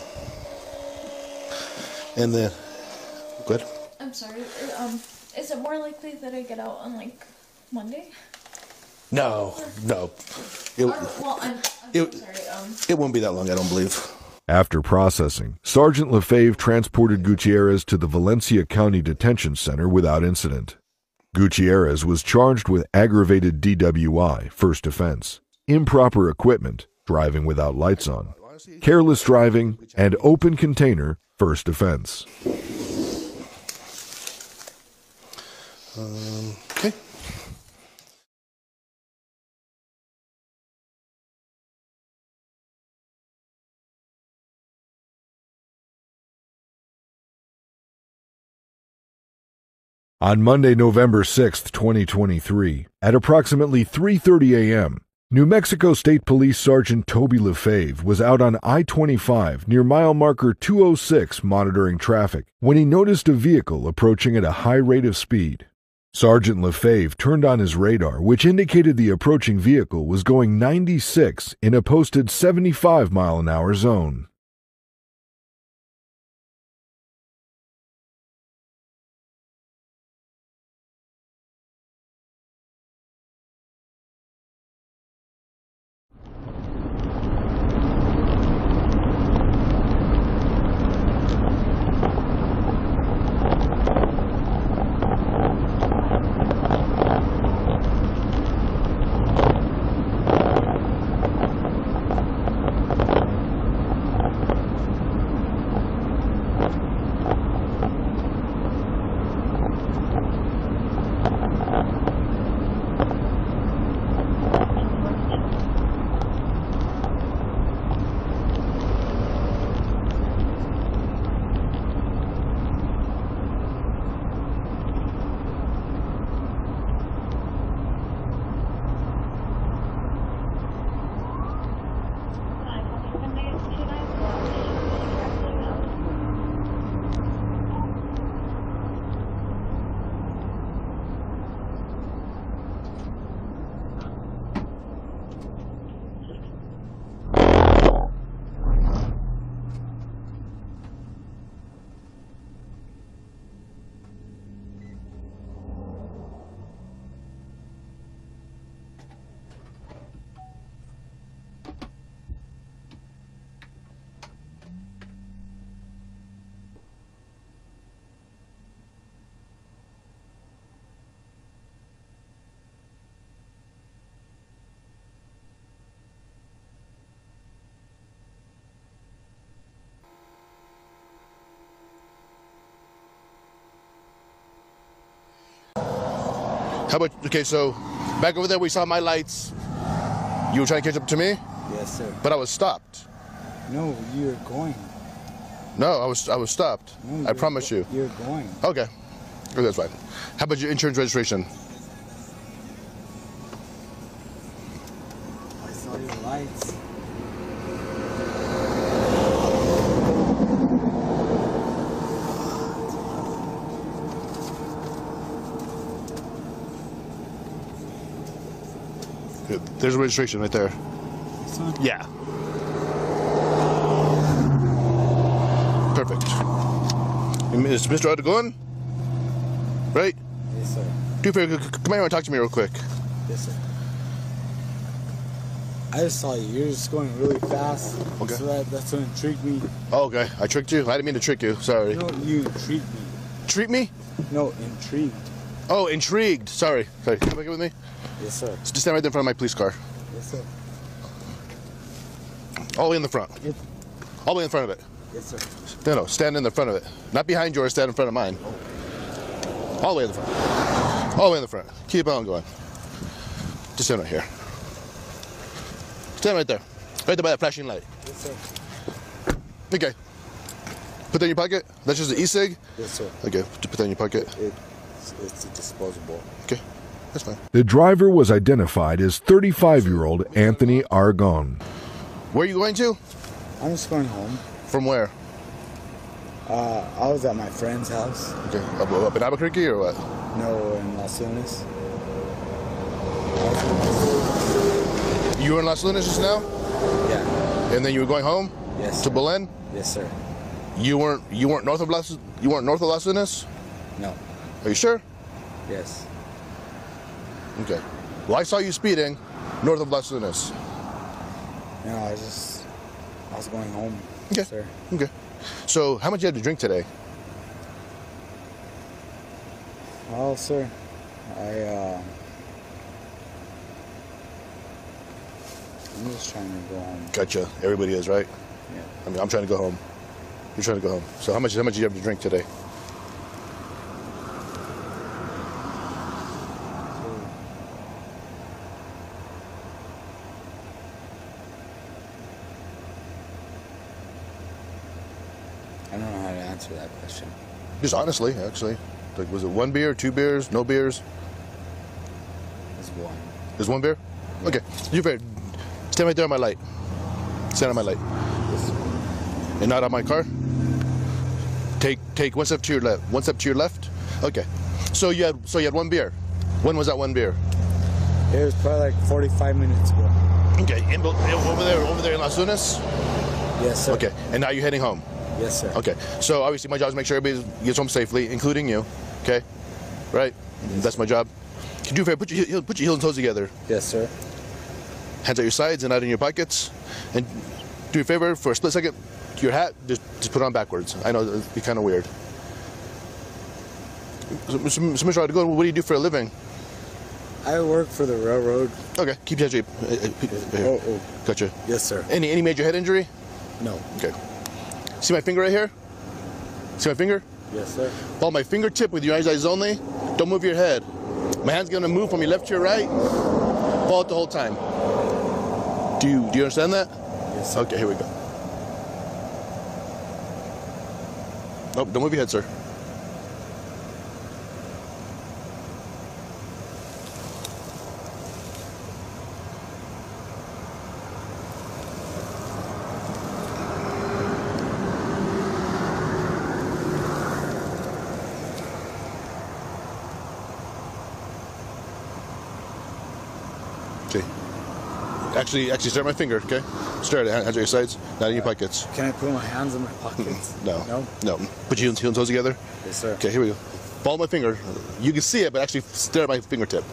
and then, go ahead. I'm sorry. uh, Um, is it more likely that I get out on like Monday? No, no, it, Or, well, I'm, I'm it- sorry. Um, it won't be that long. I don't believe. After processing, Sergeant Lefebvre transported Gutierrez to the Valencia County Detention Center without incident. Gutierrez was charged with aggravated DWI, first offense, improper equipment, driving without lights on, careless driving, and open container, first offense. Um, okay. On Monday, November 6, 2023, at approximately 3:30 a.m., New Mexico State Police Sergeant Toby Lefebvre was out on I-25 near mile marker 206 monitoring traffic when he noticed a vehicle approaching at a high rate of speed. Sergeant Lefebvre turned on his radar, which indicated the approaching vehicle was going 96 in a posted 75 mile an hour zone. How about okay? So back over there, we saw my lights. You were trying to catch up to me, Yes, sir. but I was stopped. No, you're going. No, I was I was stopped. No, I promise you. You're going. Okay, okay, that's fine. How about your insurance registration? I saw your lights. Here, There's a registration right there. Yeah. Perfect. Is Mr. Odegon? Right? Yes, sir. Do favor, c- come here and talk to me real quick. Yes, sir. I just saw you. You're just going really fast. Okay. So that, that's what intrigued me. Oh, okay. I tricked you. I didn't mean to trick you. Sorry. No, you intrigued me. Treat me? No, intrigued. Oh, intrigued. Sorry. Sorry. Come back with me? Yes, sir. Just stand right there in front of my police car. Yes, sir. All the way in the front. Yes. All the way in front of it. Yes, sir. No, no. Stand in the front of it. Not behind yours. Stand in front of mine. All the way in the front. All the way in the front. Keep on going. Just stand right here. Stand right there. Right there by that flashing light. Yes, sir. Okay. Put that in your pocket. That's just an e-cig. Yes, sir. Okay. Put that in your pocket. It's, it's disposable. Okay. That's fine. The driver was identified as 35 year old Anthony Aragon. Where are you going to? I'm just going home. From where? Uh, I was at my friend's house. Okay. Up, up in Albuquerque or what? No, in Las Vegas. You were in Los Lunas just now? Yeah. And then you were going home? Yes. To Belen? Yes, sir. You weren't you weren't north of Las you weren't north of Los Lunas? No. Are you sure? Yes. Okay. Well, I saw you speeding north of Los Lunas. No, I just I was going home. Okay. Sir. Okay. So, how much you had to drink today? Well, sir, I, uh. I'm just trying to go home. Gotcha. Everybody is, right? Yeah. I mean, I'm trying to go home. You're trying to go home. So how much? How much did you have to drink today? I don't know how to answer that question. Just honestly, actually, like, was it one beer, two beers, no beers? It's one. There's one beer. Okay. You fair. Stand right there on my light. Stand on my light. And not on my car. Take take one step to your left. One step to your left. Okay. So you had so you had one beer. When was that one beer? It was probably like 45 minutes ago. Okay. In, over there, over there in Los Lunas. Yes, sir. Okay. And now you're heading home. Yes, sir. Okay. So obviously my job is to make sure everybody gets home safely, including you. Okay. Right. That's my job. Can you do a favor? Put your heel- put your heels and toes together. Yes, sir. Hands at your sides and out in your pockets. And do me a favor for a split second. Your hat, just just put it on backwards. I know it'd be kind of weird. So, Mr. Mr. Rodrigo, what do you do for a living? I work for the railroad. Okay, keep your head straight. Oh, oh. Gotcha. Yes, sir. Any any major head injury? No. Okay. See my finger right here? See my finger? Yes, sir. Hold my fingertip with your eyes eyes only. Don't move your head. My hand's gonna move from your left to your right. Follow it the whole time. Do you do you understand that? Yes. Okay, here we go. Nope, don't move your head, sir. Okay. Actually, actually, start my finger. Okay. Start it. Hands at your sides, not in your pockets. Can I put my hands in my pockets? [laughs] No. No? No. Put your heel and toes together. Yes, sir. Okay, here we go. Follow my finger. You can see it, but actually stare at my fingertip.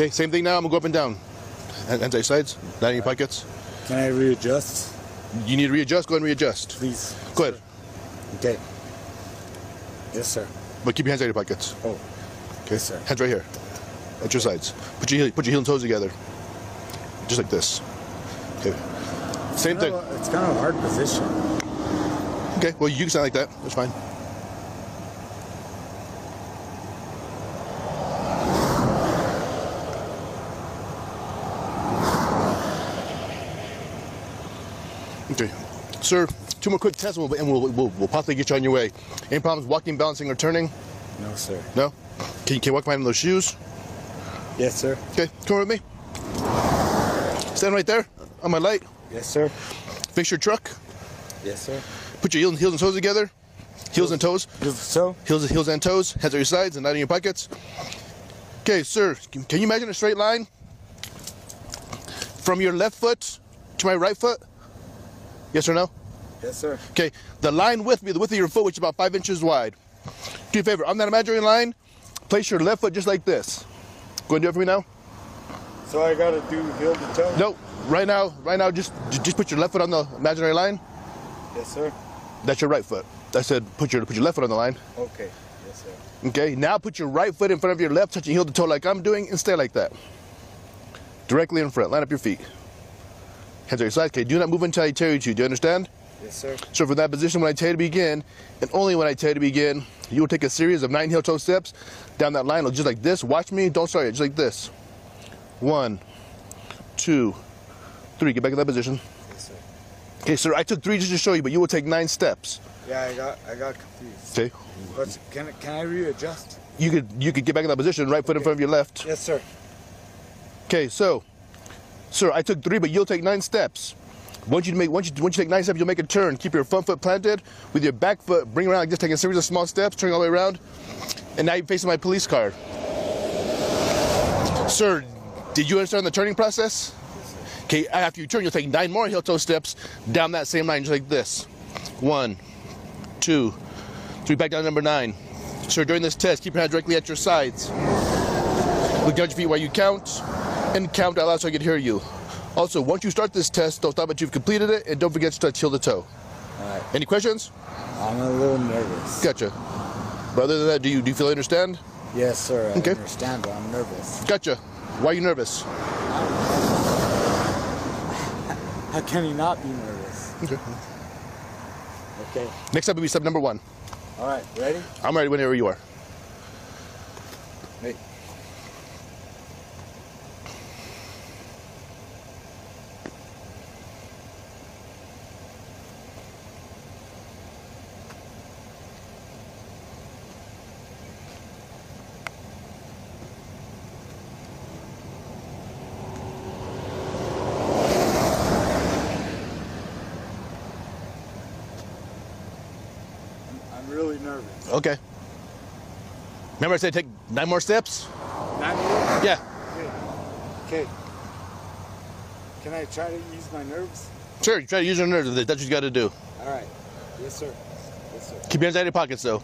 Okay, same thing now. I'm gonna go up and down. Your sides, not in your pockets. Can I readjust? You need to readjust. Go ahead and readjust. Please. Go ahead. Okay. Yes, sir. But keep your hands out of your pockets. Oh. Okay. Yes, sir. Hands right here. At your sides. Put your heel, put your heel and toes together. Just like this. Okay. Same Kind thing. a- it's kind of a hard position. Okay. Well, you can stand like that. That's fine. Okay. Sir, two more quick tests and we'll, and we'll, we'll, we'll possibly get you on your way. Any problems walking, balancing, or turning? No, sir. No? Can you, can you walk behind those shoes? Yes, sir. Okay, come with me. Stand right there on my light. Yes, sir. Face your truck. Yes, sir. Put your heels, heels and toes together. Heels and toes. So? Heels, heels and toes. Hands at your sides and not in your pockets. Okay, sir. Can, can you imagine a straight line from your left foot to my right foot? Yes or no? Yes, sir. Okay, the line with me, the width of your foot, which is about five inches wide. Do you a favor. I'm on that imaginary line, place your left foot just like this. Go and do it for me now. So I gotta do heel to toe? No, right now, right now, just just put your left foot on the imaginary line. Yes, sir. That's your right foot. I said put your put your left foot on the line. Okay. Yes, sir. Okay. Now put your right foot in front of your left, touching heel to toe like I'm doing, and stay like that. Directly in front. Line up your feet. Hands at your sides. Okay. Do not move until I tell you to. Do you understand? Yes, sir. So from that position, when I tell you to begin, and only when I tell you to begin, you will take a series of nine heel toe steps down that line, just like this. Watch me. Don't start it. Just like this. One, two, three. Get back in that position. Yes, sir. Okay, sir. I took three just to show you, but you will take nine steps. Yeah, I got I got confused. Okay. But can I- can I readjust? You could you could get back in that position. Right foot in front of your left. Yes, sir. Okay, so, sir, I took three, but you'll take nine steps. Once you make, once you, once you take nine steps, you'll make a turn. Keep your front foot planted with your back foot. Bring around like this, taking a series of small steps, turning all the way around. And now you're facing my police car. Sir, did you understand the turning process? Okay, after you turn, you'll take nine more heel toe steps down that same line, just like this. One, two, three, back down to number nine. Sir, during this test, keep your hands directly at your sides. Look down your feet while you count, and count out loud so I can hear you. Also, once you start this test, don't stop until you've completed it, and don't forget to touch heel to toe. Alright. Any questions? I'm a little nervous. Gotcha. But other than that, do you do you feel I understand? Yes, sir. I Okay. understand, but I'm nervous. Gotcha. Why are you nervous? [laughs] How can you not be nervous? Okay. Okay. Next up will be step number one. All right. Ready? I'm ready whenever you are. Wait. I'm really nervous. Okay. Remember I said take nine more steps? Nine more? Yeah. Okay. Okay. Can I try to use my nerves? Sure, you try to use your nerves. That's what you got to do. All right. Yes, sir. Yes, sir. Keep your hands out of your pockets, though.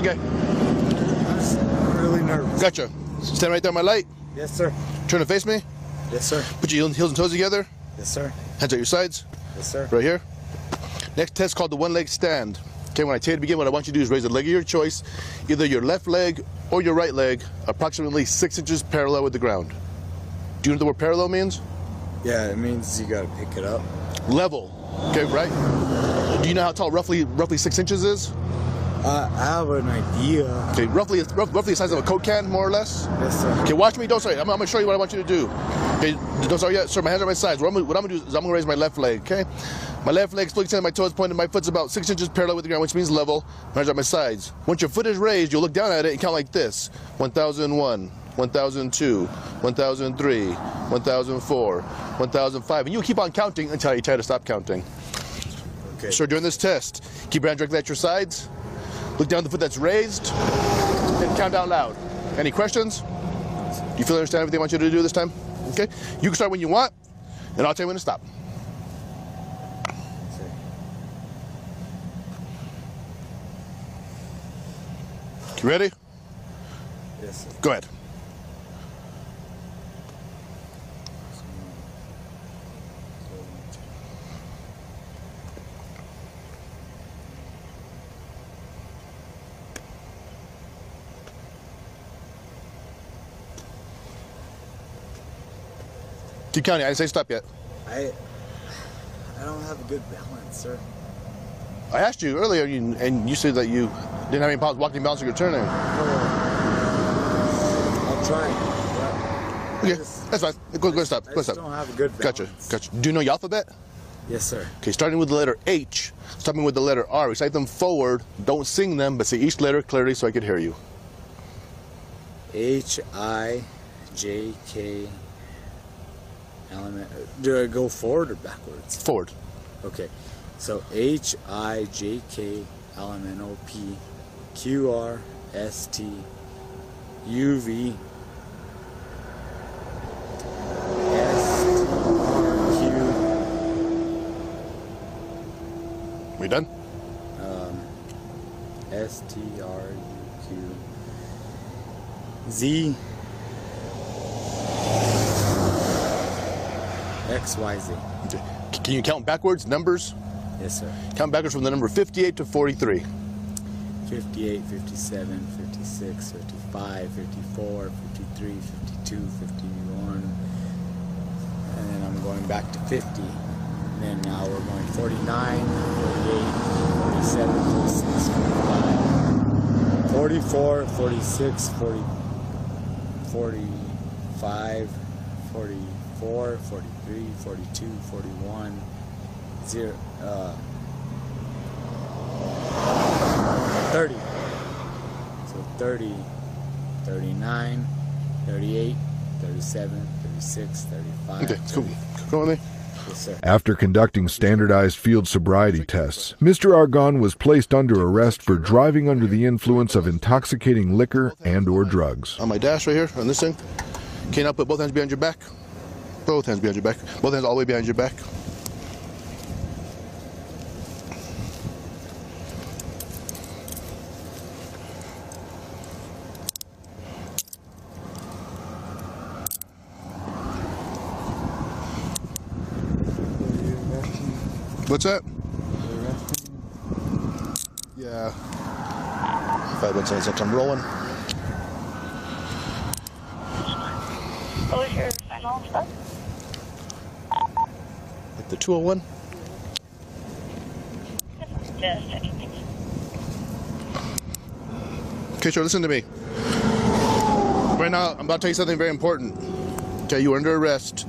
Okay. I'm really nervous. Gotcha. Stand right there on my light. Yes, sir. Turn to face me. Yes, sir. Put your heels and toes together. Yes, sir. Hands at your sides. Yes, sir. Right here. Next test called the one leg stand. Okay, when I tell you to begin, what I want you to do is raise the leg of your choice, either your left leg or your right leg, approximately six inches parallel with the ground. Do you know what the word parallel means? Yeah, it means you gotta pick it up. Level. Okay, right? Do you know how tall roughly roughly six inches is? Uh, I have an idea. Okay, roughly rough, roughly the size of a Coke can, more or less. Yes, sir. Okay, watch me. Don't sorry. I'm, I'm gonna show you what I want you to do. Okay, don't sorry yet. Sir, my hands are on my sides. What I'm, gonna- what I'm gonna do is I'm gonna raise my left leg. Okay, my left leg's fully extended, my toes pointed, my foot's about six inches parallel with the ground, which means level. My hands are on my sides. Once your foot is raised, you'll look down at it and count like this: 1001, 1002, 1003, 1004, 1005, and you keep on counting until you try to stop counting. Okay. Sir, during this test, keep your hands directly at your sides. Look down the foot that's raised, and count out loud. Any questions? Do you feel understand everything I want you to do this time? Okay. You can start when you want, and I'll tell you when to stop. You ready? Yes, sir. Go ahead. Keep counting. I didn't say stop yet. I I don't have a good balance, sir. I asked you earlier, you, and you said that you didn't have any problems walking, balancing, or turning. I'll try. Okay, that's fine. Go, go stop. I Go just stop. don't have a good Gotcha. balance. Gotcha. Do you know your alphabet? Yes, sir. Okay, starting with the letter H, stopping with the letter R. Recite them forward. Don't sing them, but say each letter clearly so I can hear you. H I J K element. Do I go forward or backwards? Forward. Okay. So H I J K L M N O P Q R S T U V S T R We done? Q um, S T R U Q Z X Y Z. Okay. Can you count backwards, numbers? Yes, sir. Count backwards from the number 58 to 43. 58, 57, 56, 55, 54, 53, 52, 51. and then I'm going back to 50. And then now we're going 49, 48, 47, 46, 45, 44, 46, 40, 45, 44, 43, 42, 41, zero, uh, 30. So 30, 39, 38, 37, 36, 35. Okay, cool. Go on there. Yes, sir. After conducting standardized field sobriety tests, Mr. Aragon was placed under arrest for driving under the influence of intoxicating liquor and or drugs. On my dash right here, on this thing. Okay, now put both hands behind your back. Both hands behind your back. Both hands all the way behind your back. What's that? Yeah. Five seven six. I'm rolling. Your final stuff? Like the 201. Just. Okay, sure. Listen to me. Right now, I'm about to tell you something very important. Okay, you are under arrest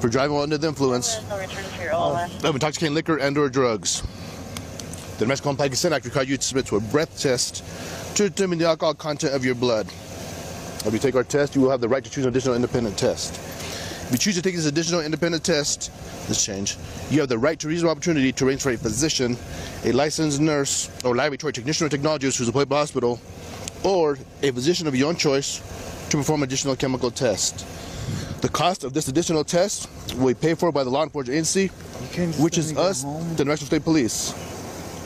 for driving while under the influence There's no return for your all last. of intoxicating liquor and/or drugs. The Mexico Implied Consent Act requires you to submit to a breath test to determine the alcohol content of your blood. If you take our test, you will have the right to choose an additional independent test. If you choose to take this additional independent test, this change, you have the right to reasonable opportunity to arrange for a physician, a licensed nurse, or laboratory technician or technologist who's employed by the hospital, or a physician of your own choice to perform additional chemical test. The cost of this additional test will be paid for by the law enforcement agency, which is us, the New Mexico State Police.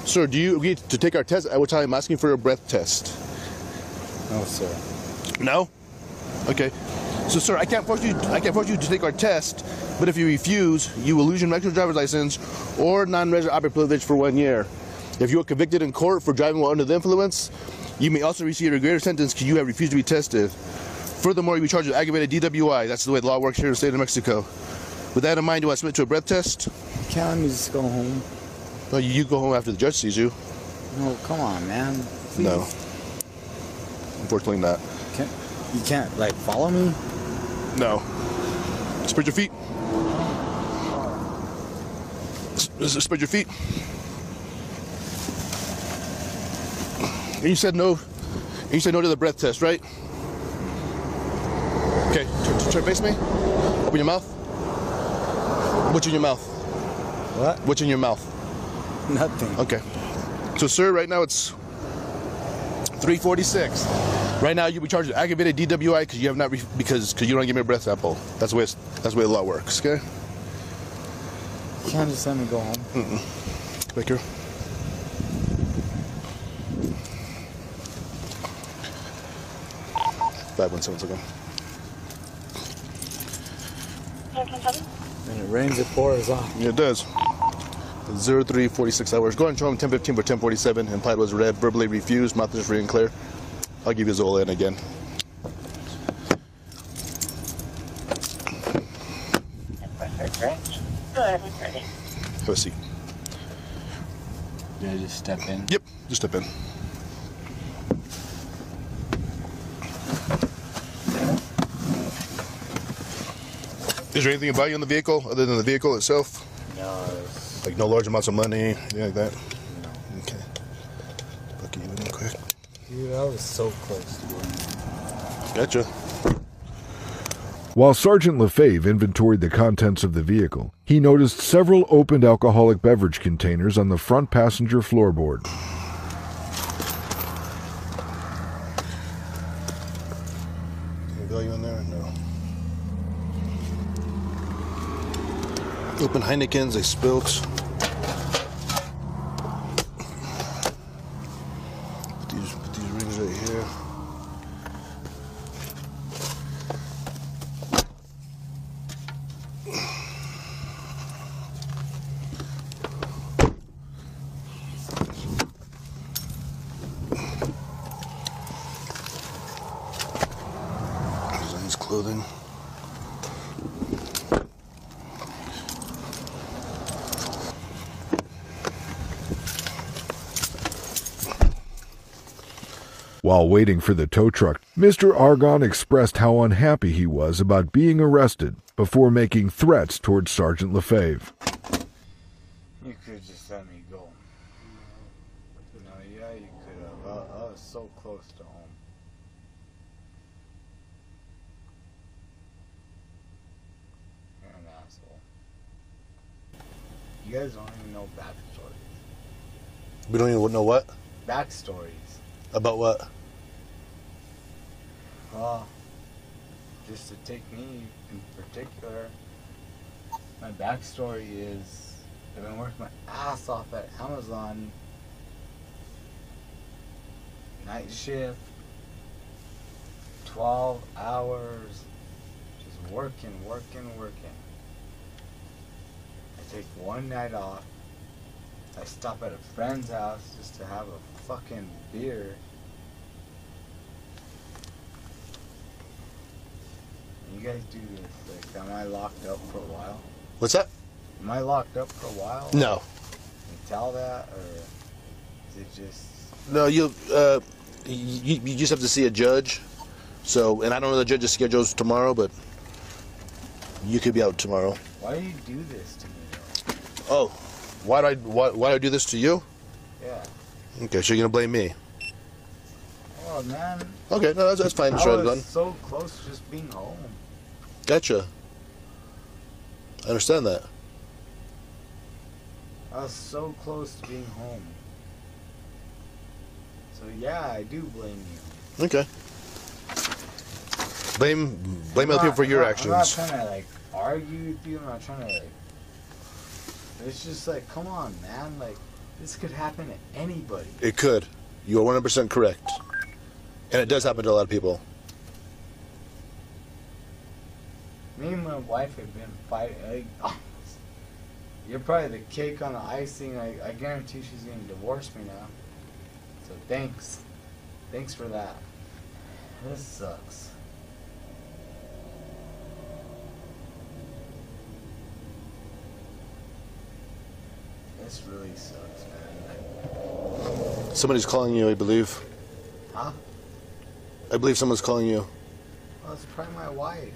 Sir, do you agree to take our test? At which time I'm asking for a breath test. No, sir. No? Okay. So, sir, I can't force you. I can't force you to take our test. But if you refuse, you will lose your Mexican driver's license or non-resident operator privilege for one year. If you are convicted in court for driving while under the influence, you may also receive a greater sentence because you have refused to be tested. Furthermore, you'll be charged with aggravated DWI. That's the way the law works here in the state of Mexico. With that in mind, do I submit to a breath test? Can't let me just go home. No, you, you go home after the judge sees you. No, come on, man. No. Unfortunately, not. Can't, you can't, like, follow me? No. Spread your feet. Spread your feet. And you said no. And you said no to the breath test, right? Okay. Turn, turn, turn face me. Open your mouth. What's in your mouth? What? What's in your mouth? Nothing. Okay. So, sir, right now it's 346. Right now, you'll be charged with aggravated DWI because you have not re- because because you don't give me a breath sample. That's the way it's, that's the way the law works. Okay. You can't just let me go home. Mm-mm. Back here. Five one seven second. And it rains, it pours off. Yeah, it does. Zero three forty six hours. Go ahead and show him ten fifteen for ten forty seven. Implied was read. Verbally refused. Mouth is free and clear. I'll give you Zola in again. Have a seat. Did I just step in? Yep, just step in. Is there anything about you in the vehicle other than the vehicle itself? No. It's- Like no large amounts of money, anything like that? No. Okay. Bucket you in real quick. Dude, I was so close to doing Gotcha. While Sergeant LaFave inventoried the contents of the vehicle, he noticed several opened alcoholic beverage containers on the front passenger floorboard. Any value in there? No. Open Heinekens, they spilt. Put these, put these rings right here. These on his clothing. While waiting for the tow truck, Mr. Aragon expressed how unhappy he was about being arrested before making threats towards Sergeant LaFave. You could just let me go. No, yeah, you could have. I, I was so close to home. You're an asshole. You guys don't even know backstories. We don't even know what Backstories. about what. Well, just to take me in particular, my backstory is I've been working my ass off at Amazon. Night shift, 12 hours, just working, working, working. I take one night off. I stop at a friend's house just to have a fucking beer. You guys do this. Like, am I locked up for a while? What's that? Am I locked up for a while? No. You tell that, or is it just? No, you uh, you, you just have to see a judge. So, and I don't know the judge's schedules tomorrow, but you could be out tomorrow. Why do you do this to me? Oh, why do I why, why do I do this to you? Yeah. Okay, so you're gonna blame me? Oh man. Okay, no, that's, that's fine. I was so close to just being home. Gotcha. I understand that. I was so close to being home. So yeah, I do blame you. Okay. Blame blame I'm other people for your I'm not- I'm not trying to like argue with you. I'm not trying to like. It's just like, come on, man. Like, this could happen to anybody. It could. You are 100 percent correct, and it does happen to a lot of people. Me and my wife have been fighting. Like, [laughs] you're probably the cake on the icing. I, I guarantee she's gonna divorce me now. So thanks, thanks for that. This sucks. This really sucks, man. Somebody's calling you, I believe. Huh? I believe someone's calling you. Well, it's probably my wife.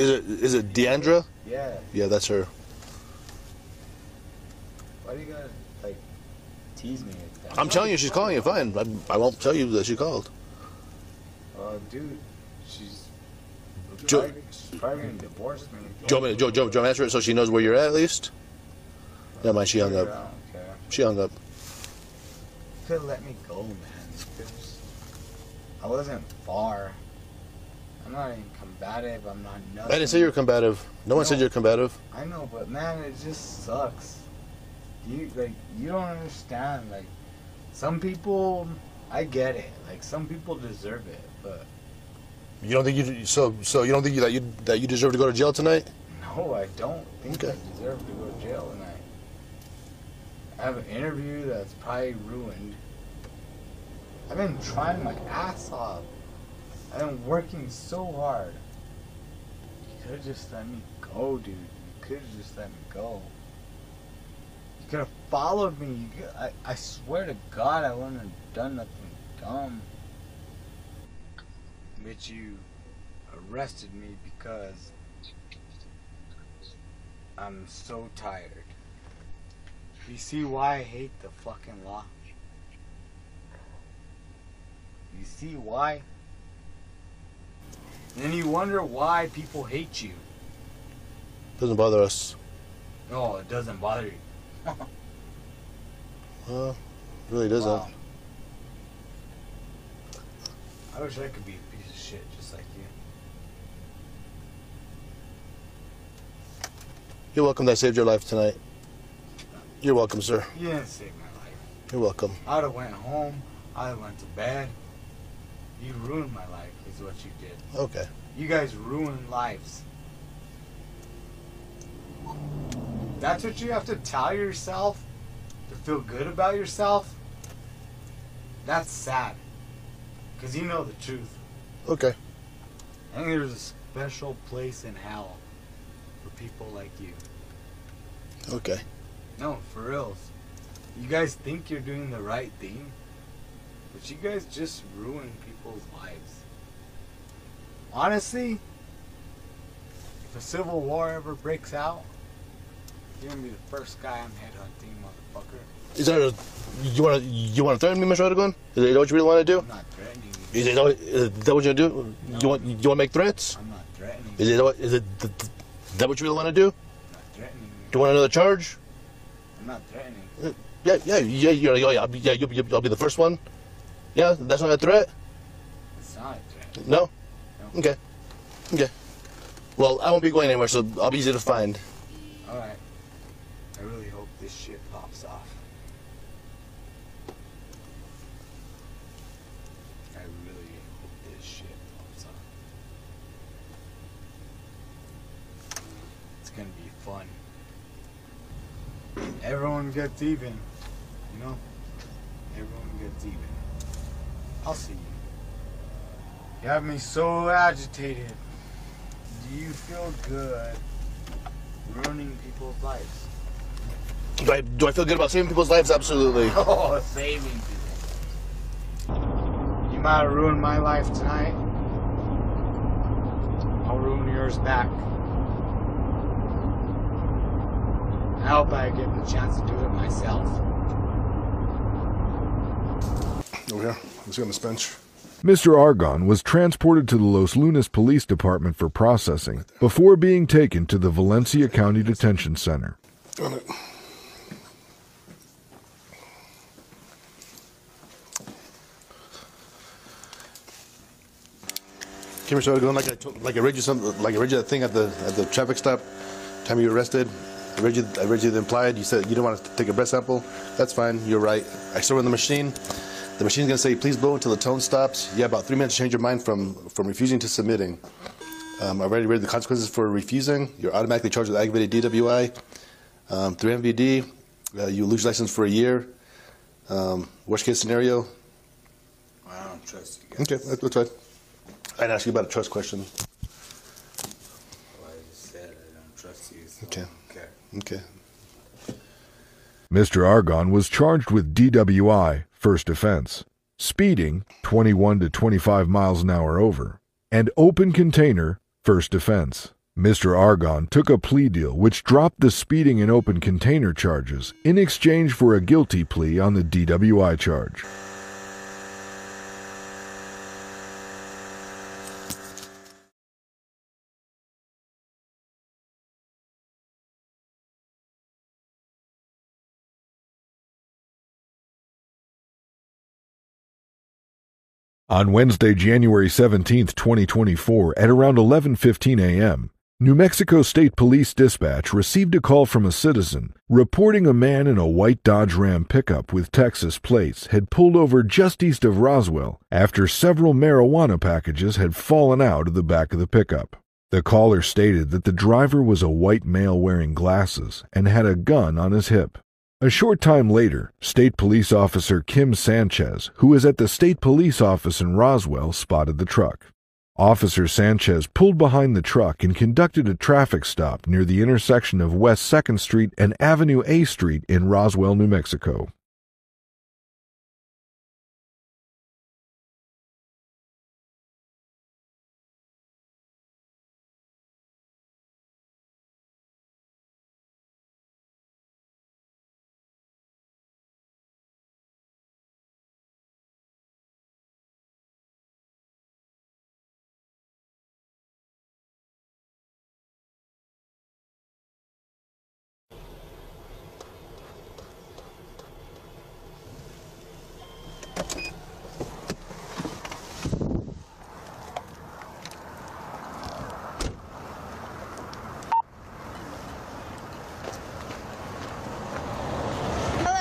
Is it is it Deandra? Yeah. Yeah, that's her. Why do you gotta like tease me like that? I'm telling you, she's calling you. Fine. I, I won't tell you that she called. Well, dude, she's Jo- probably, she's probably gonna divorce me. Do you want me to, Joe, Joe, Joe, answer it so she knows where you're at at least? Never mind, she hung up. She hung up. could have let me go, man. I wasn't far. I'm not even combative. I'm not nothing. I didn't say you were combative. No one said you're combative. I know, but man, it just sucks. You like you don't understand. Like some people, I get it. Like some people deserve it, but You don't think you so so you don't think that you that you deserve to go to jail tonight? no, I don't think Okay. I deserve to go to jail tonight. I have an interview that's probably ruined. I've been trying my ass off. I've been working so hard. Could just let me go, dude. You could have just let me go. You could have followed me. Could, I, I swear to God, I wouldn't have done nothing dumb. But you arrested me because I'm so tired. You see why I hate the fucking law? You see why? And then you wonder why people hate you. Doesn't bother us. No, it doesn't bother you. [laughs] Well, it really doesn't. Wow. I wish I could be a piece of shit just like you. You're welcome that I saved your life tonight. You're welcome, sir. You didn't save my life. You're welcome. I'd have went home. I'd have went to bed. You ruined my life, is what you did. Okay. You guys ruined lives. That's what you have to tell yourself to feel good about yourself? That's sad. Because you know the truth. Okay. I think there's a special place in hell for people like you. Okay. No, for reals. You guys think you're doing the right thing, But you guys just ruin people's lives. Honestly, if a civil war ever breaks out, you're gonna be the first guy I'm headhunting, motherfucker. Is that a, you want to you want to threaten me, Mr. Erdogan? Is that what you really want to do? I'm not threatening Is it is that what you wanna do? You want you want to make threats? I'm not threatening Is it is it th- th- that what you really want to do? I'm not threatening Do you want another charge? I'm not threatening Yeah, yeah, yeah, yeah, yeah. yeah, I'll be, yeah you'll, be- I'll be the first one. Yeah, that's not a threat. Threat. No. Okay. Okay. Well, I won't be going anywhere, so I'll be easy to find. Alright. I really hope this shit pops off. I really hope this shit pops off. It's gonna be fun. Everyone gets even, you know? Everyone gets even. I'll see you. You have me so agitated. Do you feel good ruining people's lives? Do I do I feel good about saving people's lives? Absolutely. [laughs] Oh, saving people. You might have ruined my life tonight. I'll ruin yours back. I hope I get the chance to do it myself. Over here. Let's go on this bench. Mr. Aragon was transported to the Los Lunas Police Department for processing before being taken to the Valencia County Detention Center. On it. Came started going like I told, like I read you some like I read you that thing at the at the traffic stop. Time you were arrested, I read you I read you the implied. You said you didn't want to take a breath sample. That's fine. You're right. I still run the machine. The machine's gonna say please blow until the tone stops. You have about three minutes to change your mind from from refusing to submitting. Um, I already read the consequences for refusing. You're automatically charged with aggravated DWI. Um, through MVD, uh, you lose your license for a year. Um, worst case scenario. I don't trust you guys. Okay, that- that's fine. I'd ask you about a trust question. Well, I just said I don't trust you. So Okay. Okay. Okay. Mr. Aragon was charged with DWI, first offense, speeding 21 to 25 miles an hour over, and open container, first offense. Mr. Aragon took a plea deal which dropped the speeding and open container charges in exchange for a guilty plea on the DWI charge. On Wednesday, January 17, 2024, at around 11:15 a.m., New Mexico State Police Dispatch received a call from a citizen reporting a man in a white Dodge Ram pickup with Texas plates had pulled over just east of Roswell after several marijuana packages had fallen out of the back of the pickup. The caller stated that the driver was a white male wearing glasses and had a gun on his hip. A short time later, State Police Officer Kim Sanchez, who was at the State Police Office in Roswell, spotted the truck. Officer Sanchez pulled behind the truck and conducted a traffic stop near the intersection of West 2nd Street and Avenue A Street in Roswell, New Mexico.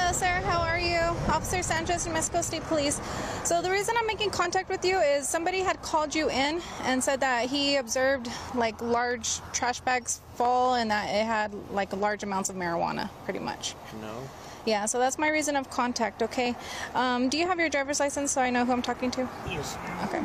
Hello, sir. How are you? Officer Sanchez from Mexico State Police. So the reason I'm making contact with you is somebody had called you in and said that he observed like large trash bags fall and that it had like large amounts of marijuana, pretty much. No. Yeah, so that's my reason of contact. Okay. Um, do you have your driver's license so I know who I'm talking to? Yes. Okay.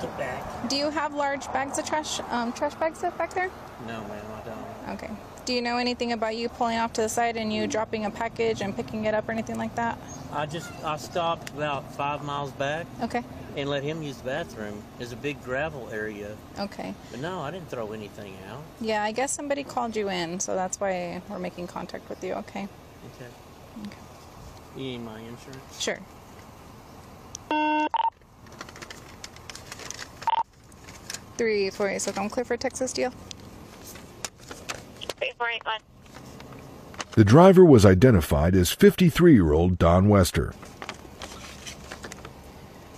Get back. Do you have large bags of trash, um, trash bags back there? No, ma'am, I don't. Okay. Do you know anything about you pulling off to the side and you dropping a package and picking it up or anything like that? I just I stopped about five miles back. Okay. And let him use the bathroom. There's a big gravel area. Okay. But no, I didn't throw anything out. Yeah, I guess somebody called you in, so that's why we're making contact with you. Okay. Okay. You need my insurance? Sure. Three four eight. So I'm clear for Texas deal. Three, four, eight, one. The driver was identified as 53 year old Don Wester.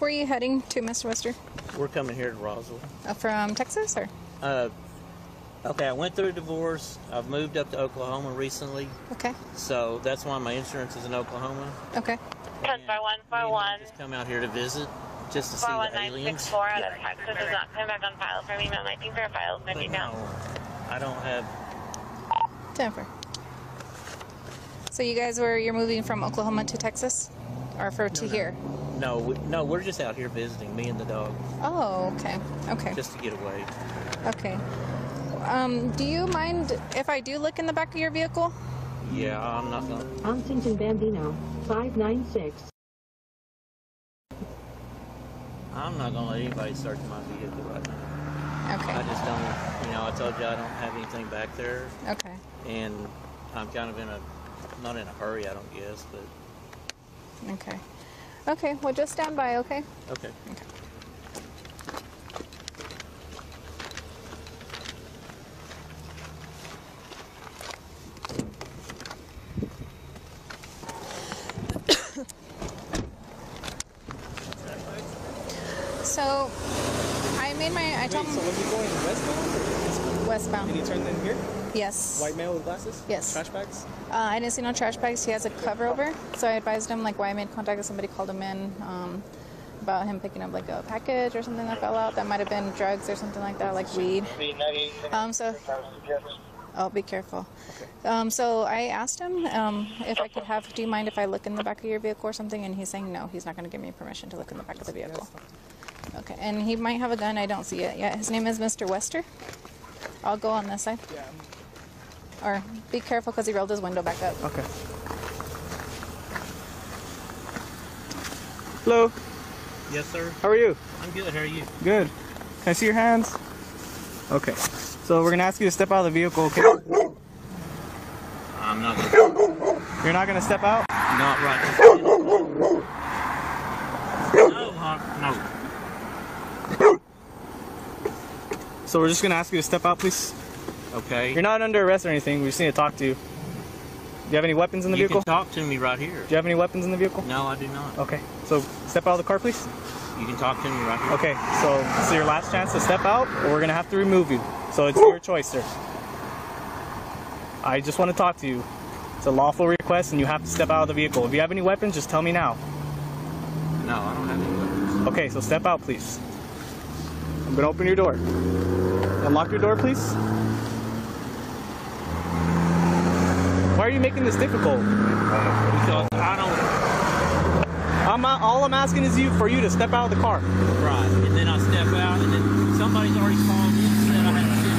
Where are you heading to, Mr. Wester? We're coming here to Roswell. Uh, from Texas, or? Uh, okay, I went through a divorce. I've moved up to Oklahoma recently. Okay. So that's why my insurance is in Oklahoma. Okay. Ten four one four one. Just come out here to visit, just to see the aliens. four out of Texas is not coming back on file for me. My lighting for files maybe now. I don't have. Jennifer. So you guys were you're moving from Oklahoma to Texas, or for to here? No, we, no, we're just out here visiting, me and the dog, Oh, okay. Okay. just to get away. Okay. Um, do you mind if I do look in the back of your vehicle? Yeah, I'm not gonna. Huntington Bambino, 596. I'm not gonna let anybody search my vehicle right now. Okay. I just don't. You know, I told you I don't have anything back there, Okay. And I'm kind of in a, not in a hurry, I don't guess, but Okay. Okay. Well, just stand by. Okay. okay. okay. So, I made my. I told Wait, so was he going westbound? westbound. Did he turn in here? Yes. White male with glasses? Yes. Trash bags? Uh, I didn't see no trash bags. He has a cover over, so I advised him like why I made contact with somebody called him in um, about him picking up like a package or something that fell out. That might have been drugs or something like that, like weed. Um, so. Oh, be careful. Um, so I asked him um, if I could have. Do you mind if I look in the back of your vehicle or something? And he's saying no. He's not going to give me permission to look in the back of the vehicle. Okay, and he might have a gun. I don't see it yet. His name is Mr. Wester. I'll go on this side. Or be careful because he rolled his window back up. Okay. Hello. Yes, sir. How are you? I'm good. How are you? Good. Can I see your hands? Okay. So we're gonna ask you to step out of the vehicle, okay? I'm not. Gonna, You're not gonna step out? not right. this. No, uh, no. So we're just gonna ask you to step out, please. Okay. You're not under arrest or anything. We just need to talk to you. Do you have any weapons in the you vehicle? can talk to me right here. Do you have any weapons in the vehicle? No, I do not. Okay. So step out of the car, please. You can talk to me right here. Okay. So this is your last chance to step out, or we're gonna have to remove you. So it's your choice, sir. I just want to talk to you. It's a lawful request, and you have to step out of the vehicle. If you have any weapons, just tell me now. No, I don't have any weapons. Okay, so step out, please. I'm gonna open your door. Unlock your door, please. Why are you making this difficult? Because I don't. I'm not, all I'm asking is you for you to step out of the car. Right. And then I step out, and then somebody's already called me and said I had to sit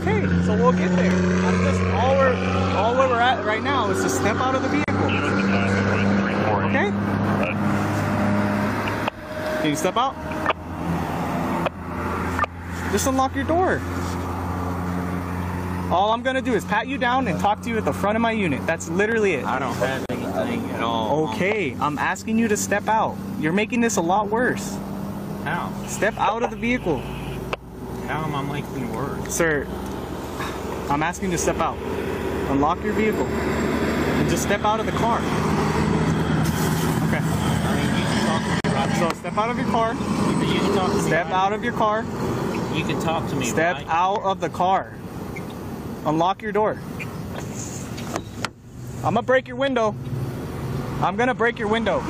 Okay, so we'll get there. I'm just all we're all where we're at right now is to step out of the vehicle. Okay? Can you step out? Just unlock your door. Mm. All I'm gonna do is pat you down and talk to you at the front of my unit. That's literally it. I don't have anything at all. Okay, I'm asking you to step out. You're making this a lot worse. How? Step out of the vehicle. How am I making it worse? Sir, I'm asking you to step out. Unlock your vehicle. And just step out of the car. Okay. So step out of your car. You can talk to me. Step out of your car. You can talk to me. Step right? out of the car. Unlock your door. I'm gonna break your window. I'm gonna break your window.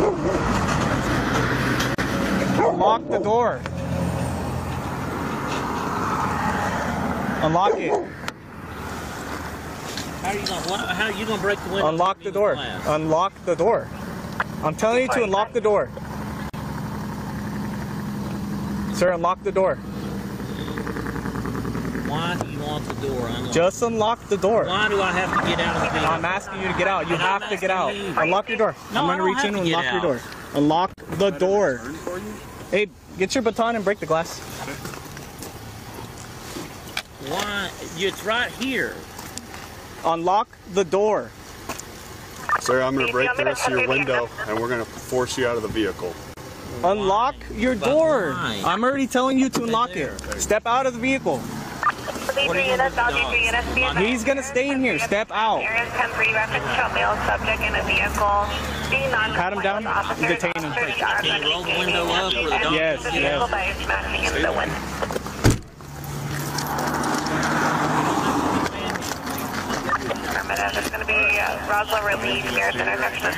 Unlock the door. Unlock it. How are you gonna? What, how are you gonna break the window? Unlock the door. Unlock the door. I'm telling you to unlock the door. Sir, unlock the door. Why do you want the door unlocked? Just unlock the door. Why do I have to get out of the vehicle? I'm asking you to get out. You And have to get out. asking you. Unlock your door. No, I'm gonna reach in and get unlock your door. Unlock the door. Hey, get your baton and break the glass. Why? It's right here. Unlock the door. Sir, I'm gonna break the rest of your window and we're gonna force you out of the vehicle. Unlock your door. I'm already telling you to unlock it. Step out of the vehicle. He's gonna stay in here. Step out. Pat him down. Detain him. Can you roll the window up or the? Yes, yes. It's going to be uh, Roswell Relief here at the intersection.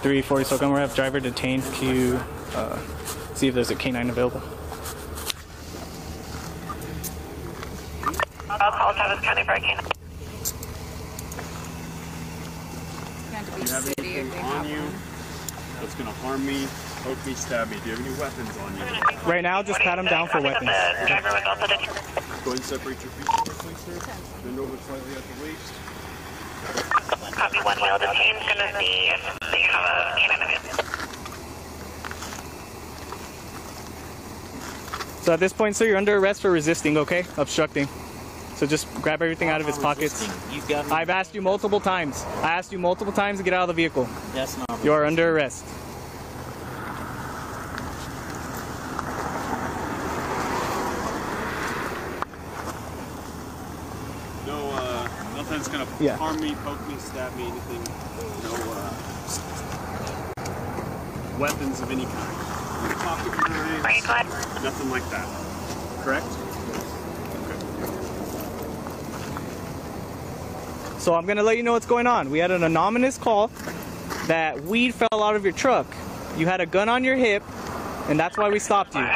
Three forty. So I'm gonna have driver detained. Q. Uh, see if there's a canine available. I'll call Travis County for. Do you have anything on you that's gonna harm me, poke me, stab me? Do you have any weapons on you? Right now, just pat him down for weapons. The driver was also detained. Go ahead and separate your feet from please, sir. Bend over slightly at the waist. Copy one male detained. Gonna see if they have a canine available. So at this point, sir, you're under arrest for resisting. Okay, obstructing. So just grab everything out of his pockets. You've got. I've asked you multiple times. I asked you multiple times to get out of the vehicle. That's not. You are under arrest. No, uh, nothing's gonna Yeah. harm me, poke me, stab me, anything. No, uh, weapons of any kind. No pocket knives, nothing like that. Correct? So I'm gonna let you know what's going on. We had an anonymous call that weed fell out of your truck. You had a gun on your hip, and that's why we stopped you.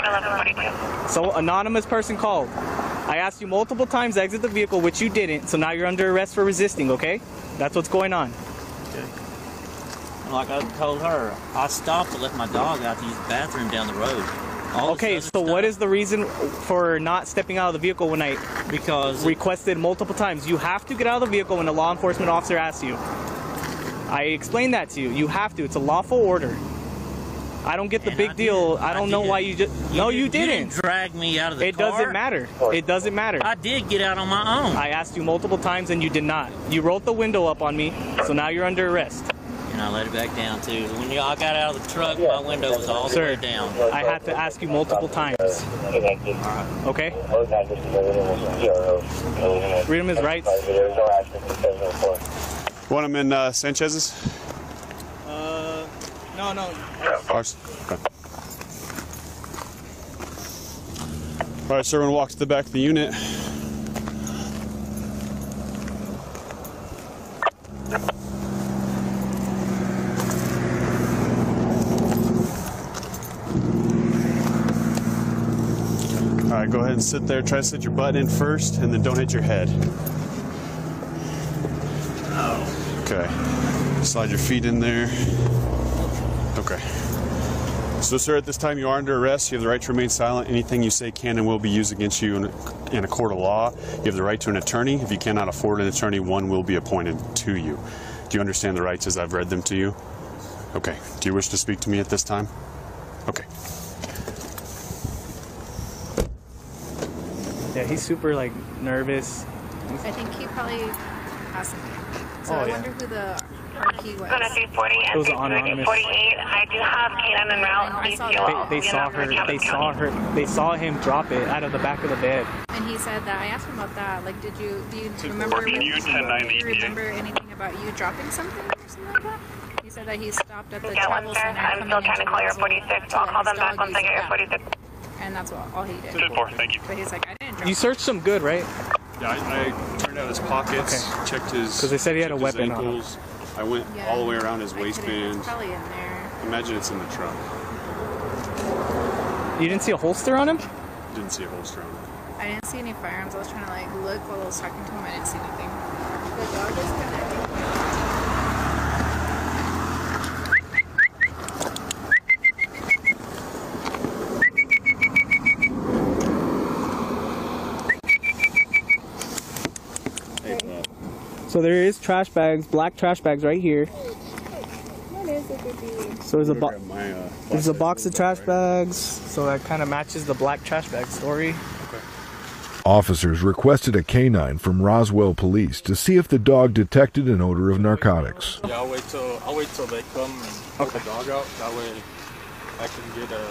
So anonymous person called. I asked you multiple times to exit the vehicle, which you didn't. So now you're under arrest for resisting. Okay? That's what's going on. Okay. Like I told her, I stopped to let my dog out to use the bathroom down the road. All Okay, so what is the reason for not stepping out of the vehicle when I because requested multiple times? You have to get out of the vehicle when a law enforcement officer asks you. I explained that to you. You have to. It's a lawful order. I don't get the big deal. I don't know why you just. no, you didn't- you didn't. drag me out of the It car. doesn't matter. It doesn't matter. I did get out on my own. I asked you multiple times and you did not. You rolled the window up on me, so now you're under arrest. And I let it back down too. When you, I got out of the truck, my window was all the way down. I had to ask you multiple times. Okay? Read him his rights. Want him in uh, Sanchez's? Uh, no, no. Ours. Okay. All right, sir. We're gonna walk to the back of the unit. All right, go ahead and sit there. Try to sit your butt in first, and then don't hit your head. Okay. Slide your feet in there. Okay. So, sir, at this time you are under arrest. You have the right to remain silent. Anything you say can and will be used against you in a, in a court of law. You have the right to an attorney. If you cannot afford an attorney, one will be appointed to you. Do you understand the rights as I've read them to you? Okay. Do you wish to speak to me at this time? Okay. Yeah, he's super like nervous. I think he probably asked me. So Oh, I yeah. wonder who the RP was. Gonna do 40 It and was 48. I do have canine en route. I saw Please that. They, they saw her. They saw her. They saw him drop it out of the back of the bed. And he said that I asked him about that. Like, did you do you remember? Do you remember anything about you dropping something or something like that? He said that he stopped at the Yeah, travel center. I'm still trying to call your 46. I'll call them back once I get your 46. And that's what all he did. Ten four, thank you. But he's like, I didn't drop. You searched him good, right? Yeah, I, I turned out his pockets, checked his. 'Cause they said he had a checked his weapon on him. I went Yeah. all the way around his I waistband. It's probably in there. Imagine it's in the trunk. You didn't see a holster on him? Didn't see a holster on it. I didn't see any firearms. I was trying to like look while I was talking to him. I didn't see anything. The dog is connecting. So there is trash bags, black trash bags right here. What is it, baby? So there's a Go bo- my, uh, there's a box of trash bags. So that kind of matches the black trash bag story. Officers requested a canine from Roswell Police to see if the dog detected an odor of narcotics. Yeah, I'll wait till I'll wait till they come and put the dog out. That way, I can get a.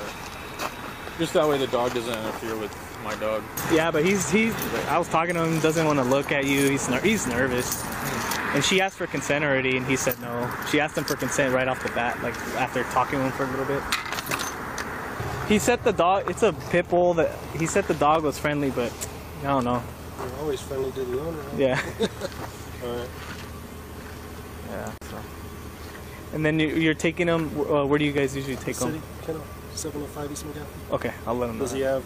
Just that way, the dog doesn't interfere with my dog. Yeah, but he's he's. I was talking to him. Doesn't want to look at you. He's ner- he's nervous. And she asked for consent already, and he said no. She asked him for consent right off the bat, like after talking to him for a little bit. He said the dog. It's a pit bull. That he said the dog was friendly, but I don't know. You're always friendly to the owner. Yeah. [laughs] All right. Yeah. So. And then you, you're taking him. Uh, where do you guys usually take City him? Kennel, 705 East McGaffey. Okay, I'll let him know. Does he have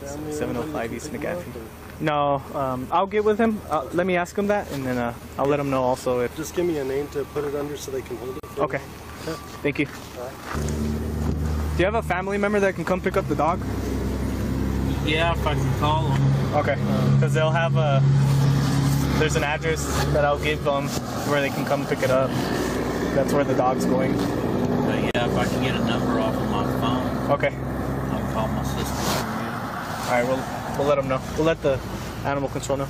family? or Seven oh anybody five that East can pick him McGaffey. Up, or- No, um, I'll get with him. Uh, let me ask him that, and then uh, I'll let him know also if. Just give me a name to put it under so they can hold it. for Okay. me. Okay. Thank you. Do you have a family member that can come pick up the dog? Yeah, if I can call them. Okay. Because they'll have a. There's an address that I'll give them where they can come pick it up. That's where the dog's going. But yeah, if I can get a number off of my phone, Okay. I'll call my sister. All right, we'll we'll let them know. We'll let the animal control know.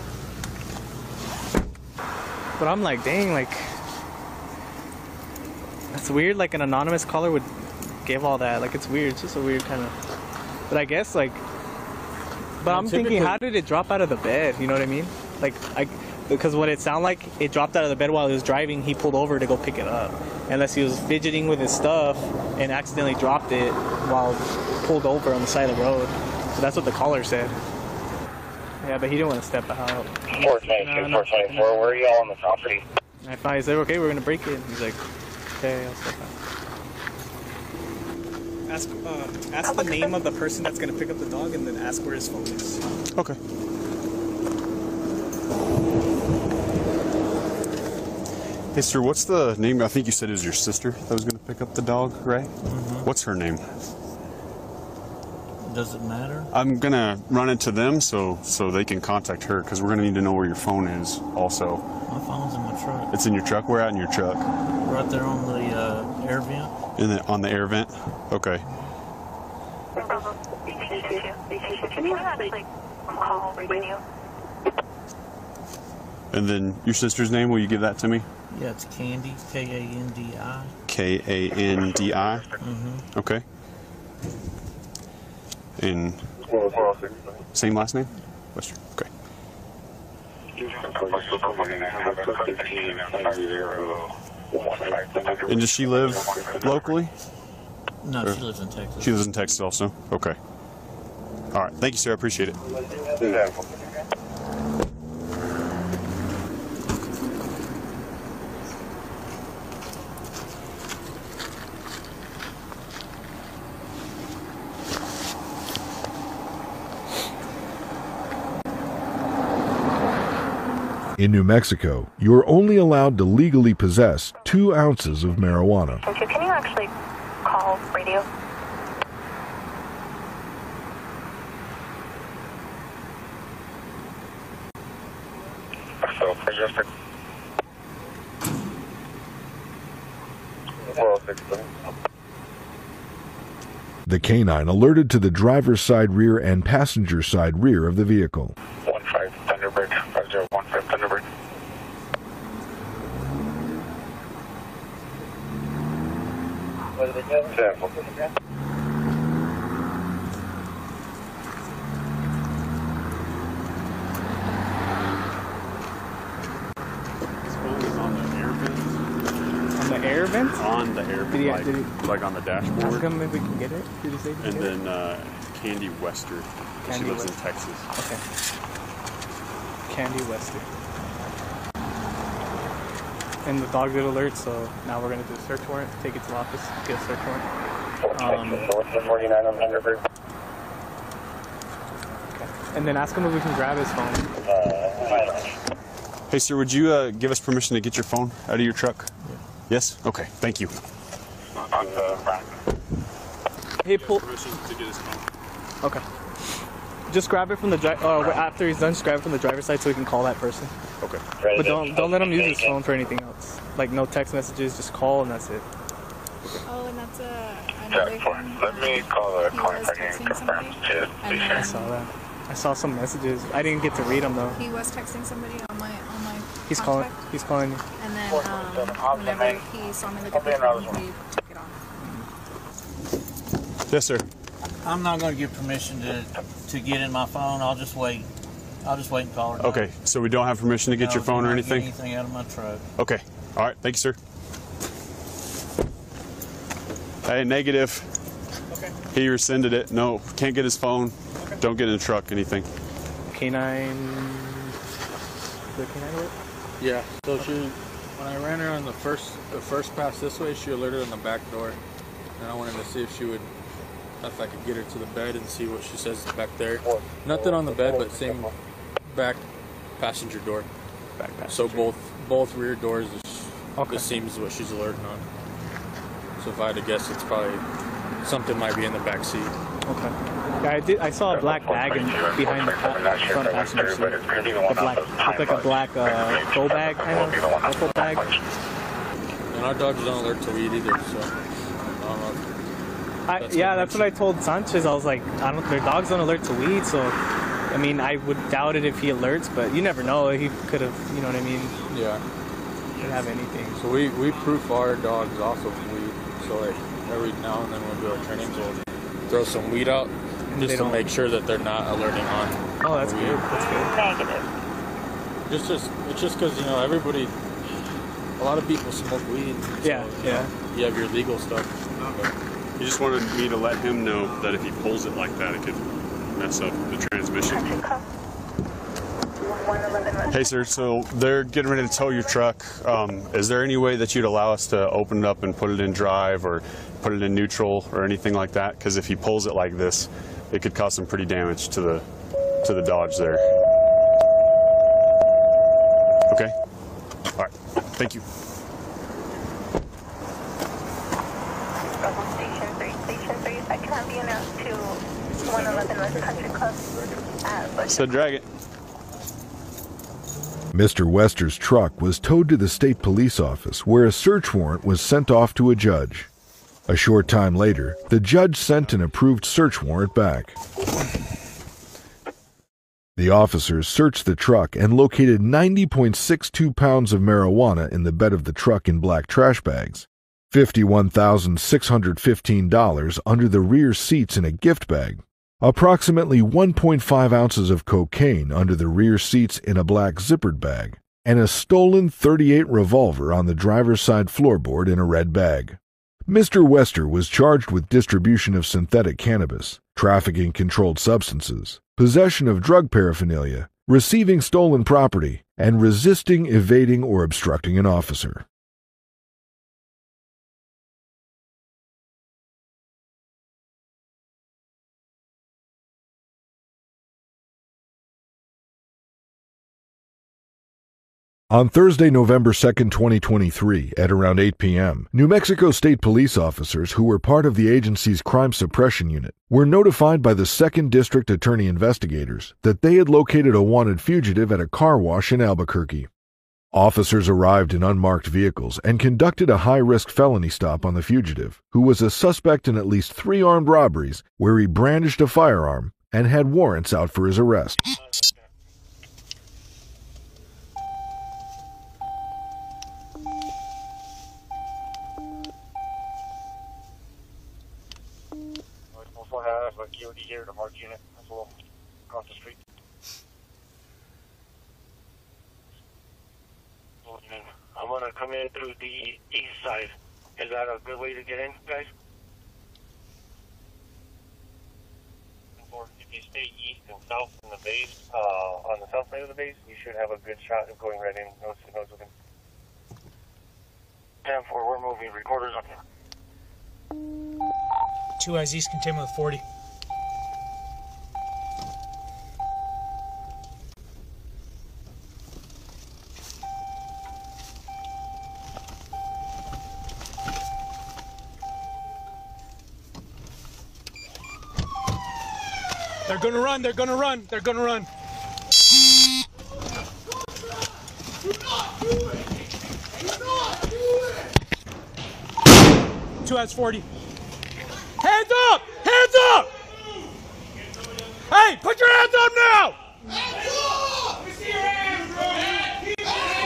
But I'm like, dang, like that's weird. Like an anonymous caller would give all that. Like it's weird. It's just a weird kind of. But I guess like. But I'm thinking, how did it drop out of the bed? You know what I mean? Like I, because what it sounded like, it dropped out of the bed while he was driving. He pulled over to go pick it up, unless he was fidgeting with his stuff and accidentally dropped it while pulled over on the side of the road. So that's what the caller said. Yeah, but he didn't want to step out. 422, 424, where are you all on the property? And I finally said, okay, we're gonna break it. He's like, okay, I'll step out. Ask, uh, ask the name of the person that's gonna pick up the dog, and then ask where his phone is. Okay. Hey, sir, what's the name? I think you said it was your sister that was going to pick up the dog, right? What's her name? Does it matter? I'm gonna run into them so so they can contact her because we're gonna need to know where your phone is. Also, My phone's in my truck. it's in your truck. We're out in your truck, Right there on the uh, air vent. in the, on the air vent. Okay. Can you actually call radio? And then your sister's name? Will you give that to me? Yeah, it's Candy. K A N D I. K A N D I. Mhm. Okay. And same last name? Wester. Okay. And does she live locally? No, Or- she lives in Texas. She lives in Texas also. Okay. All right. Thank you, sir. I appreciate it. In New Mexico, you are only allowed to legally possess two ounces of marijuana. Can you, can you actually call radio? So, just a... The canine alerted to the driver's side rear and passenger side rear of the vehicle. one five Thunderbird, five zero one five Thunderbird. On the air vent? On the air Did vent, he- like, did he- like on the dashboard. Him if we can get it. Did he say? And then uh, Candy Wester. Candy she lives in Texas. Okay. Candy Wester. And the dog did alert, so now we're gonna do a search warrant. Take it to the office, get a search warrant. Um, North of 49 on Thunderbird. and then ask him if we can grab his phone. Hey, sir, would you uh, give us permission to get your phone out of your truck? Yes? Okay, thank you. On the rack. Hey, pull. Permission to get his phone. Okay. Just grab it from the drive. Uh, after he's done, just grab it from the driver's side so we can call that person. Okay. But don't don't let him use his phone for anything else. Like no text messages, just call and that's it. Oh, and that's a another Ten four. thing. Let me call the He calling was and confirm. somebody, Cheers. and I saw that. I saw some messages. I didn't get to read them though. he was texting somebody on my on my. He's calling. He's calling you. And then um, whenever he saw me look at the phone, he took it off. Yes, sir. I'm not going to give permission to to get in my phone. I'll just wait. I'll just wait and call her. back. Okay, so we don't have permission to get No, your phone do or not get anything? Anything out of my truck. Okay. All right. Thank you, sir. Hey, negative. Okay. He rescinded it. No, can't get his phone. Don't get in the truck. Anything. Canine. The canine work? Yeah. So she, when I ran her on the first the first pass this way, she alerted on the back door, and I wanted to see if she would, if I could get her to the bed and see what she says back there. Nothing on the bed, but same back passenger door. Back passenger. So both both rear doors. Is, This seems what she's alerting on. So if I had to guess, it's probably something might be in the back seat. Okay. Yeah, I did. I saw a black bag in, behind the pa- front passenger seat. A black, looked like a black uh, go bag kind of duffel bag. And our dogs don't alert to weed either, so I. I, yeah, that's what I told Sanchez. I was like, I don't. Their dogs don't alert to weed, so I mean, I would doubt it if he alerts, but you never know. He could have, you know what I mean? Yeah. Could have anything. So we, we proof our dogs also for weed. So like every now and then when we do our trainings, we'll throw some weed out They just to don't- make sure that they're not alerting on. Oh, that's weed. good. That's good. Negative. Just just it's just because you know everybody, a lot of people smoke weed. so, Yeah, you know, yeah. You have your legal stuff. you just wanted me to let him know that if he pulls it like that, it could mess up the transmission. Hey, sir. So they're getting ready to tow your truck. Um, is there any way that you'd allow us to open it up and put it in drive or put it in neutral or anything like that? Because if he pulls it like this, it could cause some pretty damage to the to the Dodge there. Okay. All right. Thank you. Bravo Station 3, Station 3, if I can be announced to 111 West Country Club. Uh, but So drag it. Mr. Wester's truck was towed to the state police office where a search warrant was sent off to a judge. A short time later, the judge sent an approved search warrant back. The officers searched the truck and located 90.62 pounds of marijuana in the bed of the truck in black trash bags, $51,615 under the rear seats in a gift bag, approximately 1.5 ounces of cocaine under the rear seats in a black zippered bag, and a stolen 38 revolver on the driver's side floorboard in a red bag. Mr. Wester was charged with distribution of synthetic cannabis, trafficking controlled substances, possession of drug paraphernalia, receiving stolen property, and resisting, evading, or obstructing an officer. On Thursday, November 2, 2023, at around 8 p.m., New Mexico State police officers who were part of the agency's crime suppression unit were notified by the 2nd District Attorney investigators that they had located a wanted fugitive at a car wash in Albuquerque. Officers arrived in unmarked vehicles and conducted a high risk felony stop on the fugitive, who was a suspect in at least three armed robberies where he brandished a firearm and had warrants out for his arrest. I have a QD here to mark unit as well across the street. I'm gonna come in through the east side. Is that a good way to get in, guys? Or if you stay east and south from the base, uh, on the south side of the base, you should have a good shot of going right in. Nose to nose with him. 10 4, we're moving. Recorders on. Two eyes east, containment with 40. Gonna run. They're gonna run. They're gonna run. Two has 40. Hands up! Hands up! Hey, put your hands up now!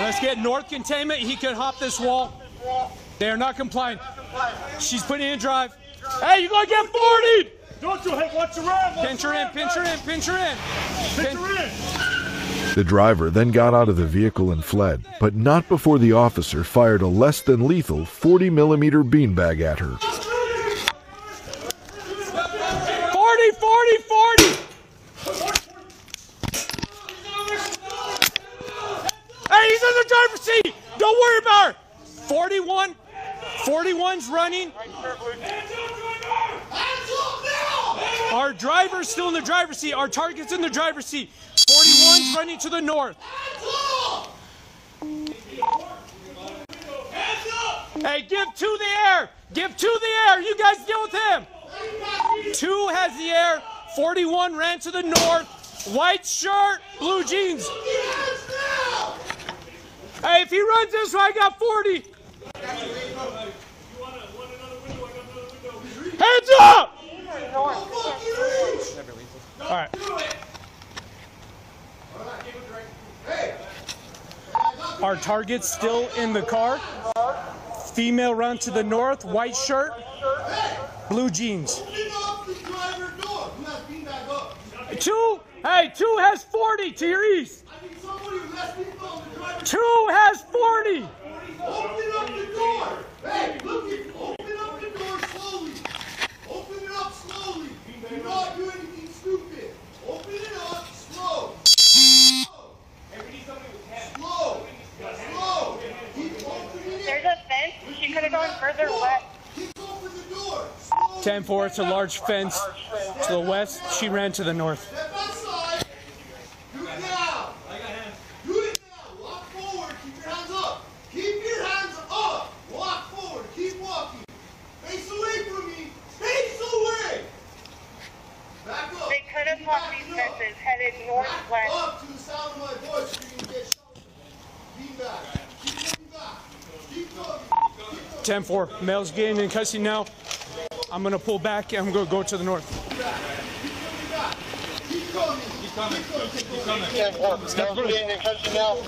Let's get north containment. He could hop this wall. They are not complying. She's putting in drive. Hey, you're gonna get 40! Don't you hit what's around? Pinch her in, pinch her in, pinch her in. Pinch her in. The driver then got out of the vehicle and fled, but not before the officer fired a less than lethal 40 millimeter beanbag at her. 40, 40, 40! Hey, he's in the driver's seat! Don't worry about her! 41, 41's running. Our driver's still in the driver's seat. Our target's in the driver's seat. 41's running to the north. Hey, give two the air! Give two the air! You guys deal with him! Two has the air. 41 ran to the north. White shirt, blue jeans. Hey, if he runs this way, I got 40. Hands up! All right. Our target's still in the car. Female run to the north, white shirt, blue jeans. Two, hey, two has 40 to your east. Two has 40. Open up the door! Hey, look at Open up the door slowly! Open it up slowly! Do not do anything stupid! Open it up slow! Slow! Slow! Slow! Keep opening it! There's a fence. She could have gone further west. Keep open the door! 10 4, it's a large fence to the west. She ran to the north. Step outside! Do it now! Do it now! Walk forward! Keep your hands up! Keep your hands up! Walk forward! Keep walking! Face away from me! Face away! Back up! They could have walked these fences headed northwest. Up to the sound of my voice, you're gonna get shot. Lean back. Keep looking back. Keep going. 10 4, male's getting in custody now. I'm going to pull back and I'm going to go to the north. Keep coming. He's coming. He's coming. Step getting in custody now.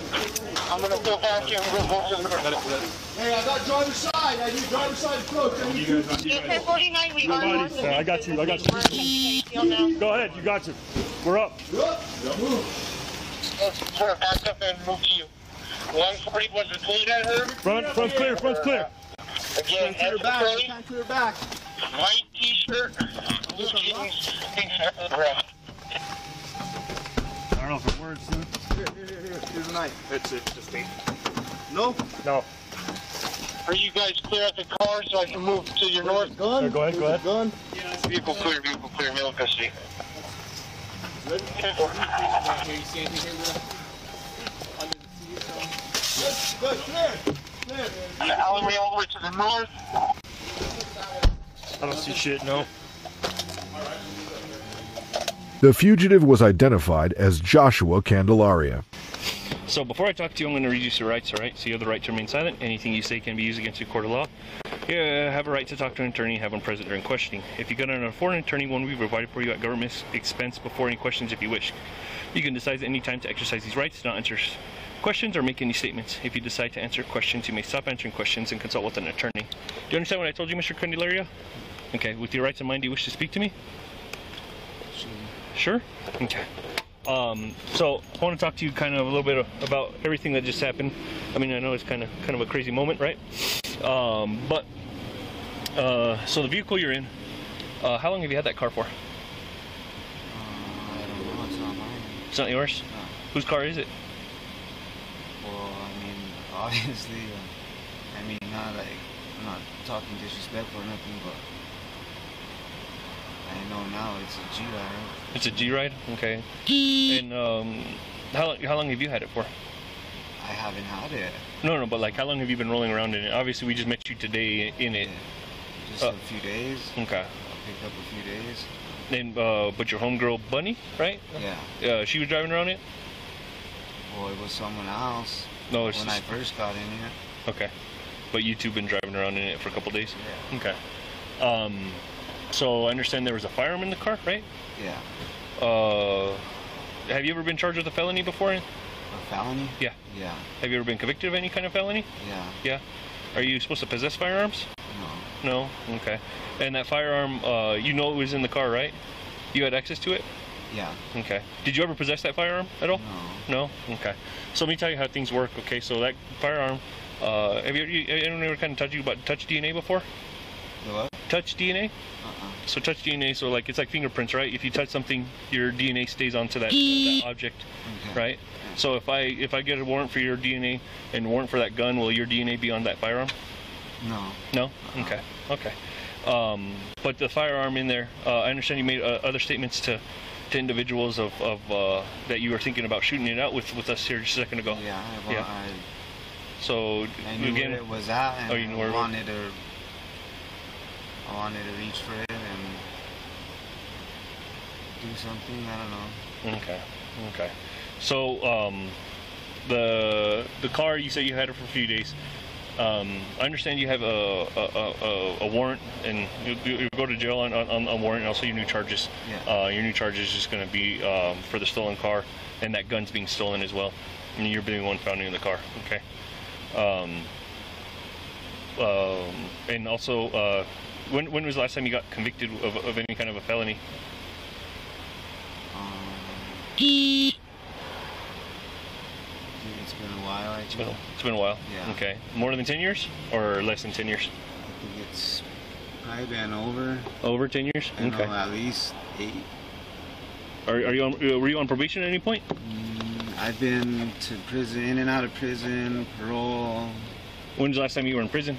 I'm gonna go back here and we'll go to the north. Hey, I got driver's side. I need driver's side approach. I need You guys- you guys- 49, we are north of Yeah, I got you. I got you. Go ahead. You got you. We're up. Sir, back up and move to you. 140 was it clean at her? Front, front's clear. Front's clear. Again, Clear head back. straight. Can't clear back. White t-shirt, blue jeans, pink shirt, breath. I don't know if it works. Here, here, here, here. Here's a knife. It's it. Just me. No? No. Are you guys clear at the car so I can move to your north? Gun? go ahead, go ahead. Gun? Vehicle clear, vehicle clear, male custody. Good, good, clear. Clear. Alleyway all the way to the north. I don't see shit, no. The fugitive was identified as Joshua Candelaria. So before I talk to you, I'm going to read you some rights, all right? So you have the right to remain silent. Anything you say can be used against you in court of law. You have a right to talk to an attorney, have one present during questioning. If you got an foreign attorney, one will be provided for you at government expense before any questions if you wish. You can decide at any time to exercise these rights, not answer questions or make any statements. If you decide to answer questions, you may stop answering questions and consult with an attorney. Do you understand what I told you, Mr. Candelaria? Okay, with your rights in mind, do you wish to speak to me? Sure? Okay. Um, so I want to talk to you kind of a little bit about everything that just happened. I mean, I know it's kind of kind of a crazy moment, right? Um, but uh, so the vehicle you're in, uh, how long have you had that car for? I don't know. It's not mine. It's not yours. Whose car is it? Well, I mean, [laughs] obviously, uh, I mean, not like I'm not talking disrespectful or nothing, but I know now it's a G ride. It's a G ride. Okay. And um, how long how long have you had it for? I haven't had it. No, no, but like how long have you been rolling around in it? Obviously, we just met you today in it. Just Uh, a few days. Okay. I picked up a few days. And uh, but your homegirl Bunny, right? Yeah. Uh, she was driving around it. Well, it was someone else. No, it's when just- I first got in here. Okay. But you two been driving around in it for a couple days. Yeah. Okay. Um, so I understand there was a firearm in the car, right? Yeah. Uh, have you ever been charged with a felony before? A felony? Yeah. Yeah. Have you ever been convicted of any kind of felony? Yeah. Yeah. Are you supposed to possess firearms? No. No. Okay. And that firearm, uh, you know it was in the car, right? You had access to it. Yeah. Okay. Did you ever possess that firearm at all? No. No. Okay. So let me tell you how things work. Okay. So that firearm, uh, have you, you anyone ever kind of touched you about touch DNA before? The what? Touch DNA. Uh-uh. So touch DNA. So like it's like fingerprints, right? If you touch something, your DNA stays onto that, that object, right? So if I if I get a warrant for your DNA and warrant for that gun, will your DNA be on that firearm? No. No. Okay. Okay. Um, but the firearm in there, uh, I understand you made uh, other statements to to individuals of, of uh, that you were thinking about shooting it out with with us here just a second ago. Yeah. I, well, I, So I knew again, where it was at, and oh, you knew where I it was? wanted to. I wanted to reach for it and do something. I don't know. Okay. Okay. So um, the the car you say you had it for a few days. Um, I understand you have a a, a, a- warrant and you, you you go to jail on, on, on a warrant and also your new charges. Yeah. Uh, your new charge is just going to be um, for the stolen car and that gun's being stolen as well. And you're being one found in the car. Okay. Um, um, and also, uh, when when was the last time you got convicted of, of any kind of a felony? Dude, it's been a while. It's been, it's been a while. Yeah. Okay. More than 10 years or less than 10 years? I think it's probably been over. Over 10 years? I okay. know at least eight. Are, are you on, uh, were you on probation at any point? Mm, I've been to prison, in and out of prison, parole. When's the last time you were in prison?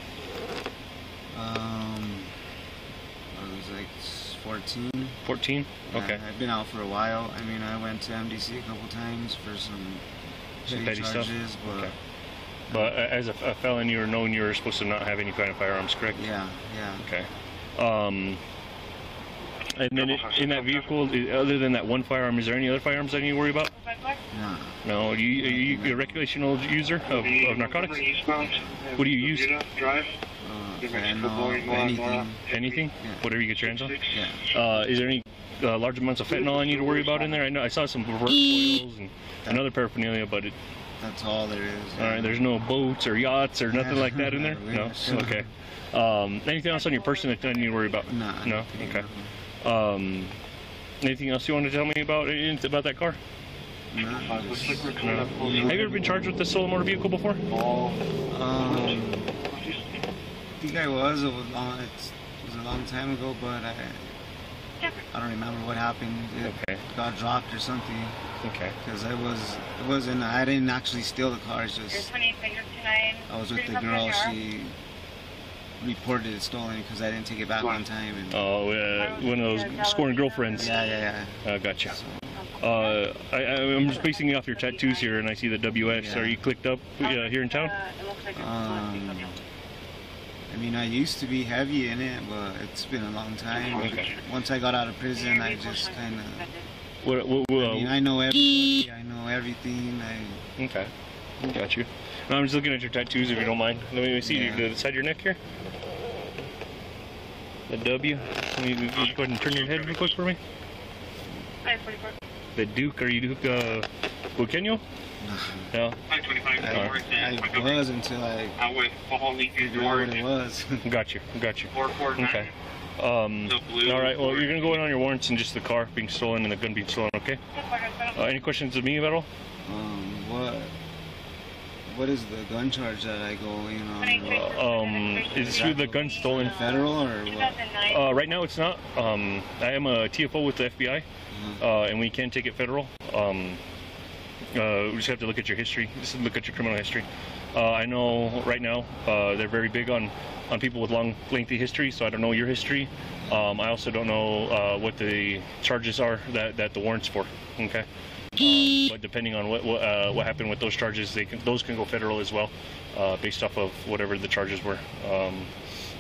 Um, 14. 14? Okay. I've been out for a while. I mean, I went to MDC a couple times for some some petty charges, stuff. But, okay. but uh, uh, as a, a, felon, you were known you were supposed to not have any kind of firearms, correct? Yeah, yeah. Okay. Um, and then it, in that vehicle, other than that one firearm, is there any other firearms that you worry about? No. No. Are you, are you a recreational user of, of narcotics? What do you use? Drive fentanyl, anything. Anything? Yeah. Whatever you get your hands on? Yeah. Uh, is there any uh, large amounts of fentanyl I need to worry about in there? I know I saw some reverse oils and another paraphernalia, but it, That's all there is. all right, there's no boats or yachts or nothing like that in there. [laughs] No. Okay. Um, anything else on your person that I need to worry about? Nah, No. Okay. Um, anything else you want to tell me about about that car? No. Have you ever been charged with a stolen motor vehicle before? Um, I think I was. It was, long, it was a long time ago, but I I don't remember what happened. It Okay. got dropped or something. Okay. Because I was it wasn't. I didn't actually steal the car. It's just I was with the girl. She reported it stolen because I didn't take it back on time. And Oh, uh, one of those scoring girlfriends. yeah, yeah, yeah. Uh, gotcha. Uh, I, I- I'm just basing it off your tattoos here, and I see the WS. Are you clicked up uh, here in town? Um, I mean, I used to be heavy in it, but it's been a long time. Okay. Once I got out of prison, I just kind of. What, what, what, I mean, I know everybody. I know everything. I. Okay. Got you. No, I'm just looking at your tattoos, if you don't mind. Let me see Yeah. the side of your neck here. The W. Let me, you go ahead and turn your head real quick for me. I fully for The Duke. Are you Duke uh, Burqueño? No. I, I was until I figured out what it was. [laughs] Got you. Got you. Okay. Um, all right. Well, you're gonna go in on your warrants and just the car being stolen and the gun being stolen. Okay. Uh, any questions of me at all? Um, what? What is the gun charge that I go in on? Uh, um, is the gun stolen? Federal or what? Uh, right now, it's not. Um, I am a TFO with the FBI, uh, and we can take it federal. Um, uh, we just have to look at your history. Just look at your criminal history. Uh, I know right now uh, they're very big on, on people with long, lengthy history. So I don't know your history. Um, I also don't know uh, what the charges are that, that the warrants for. Okay. Um, but depending on what what, uh, what happened with those charges, they can those can go federal as well, uh, based off of whatever the charges were. Um,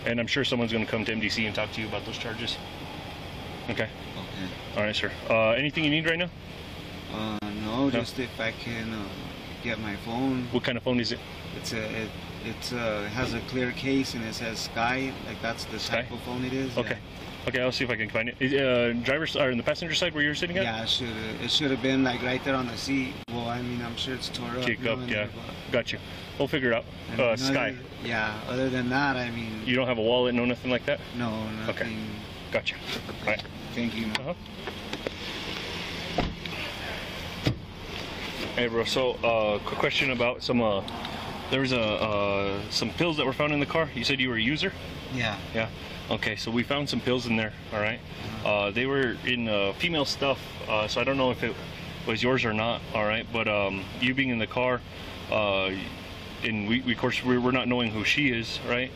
and I'm sure someone's going to come to MDC and talk to you about those charges. Okay. Okay. All right, sir. Uh, anything you need right now? Uh, no, just if I can uh, get my phone. What kind of phone is it? It's a it, it's uh, it has a clear case and it says Sky. Like that's the type of phone it is. Okay. Okay, I'll see if I can find it. Is, Uh, driver's or in the passenger side where you're sitting at? Yeah, it should it should have been like right there on the seat. Well, I mean, I'm sure it's tore up. Kick up, yeah. there, Got you. We'll figure it out. and Uh, other- Sky. Yeah. Other than that, I mean, You don't have a wallet, no nothing like that? no, nothing. Okay. Gotcha. All right. Thank you. Uh-huh. Hey, bro. So, uh, quick question about some. Uh, there was a uh, some pills that were found in the car. You said you were a user. Yeah. Yeah. Okay. So we found some pills in there. All right. Uh, they were in uh, female stuff. Uh, so I don't know if it was yours or not. All right. But um, you being in the car, uh, and we, we of course we're, we're not knowing who she is, right?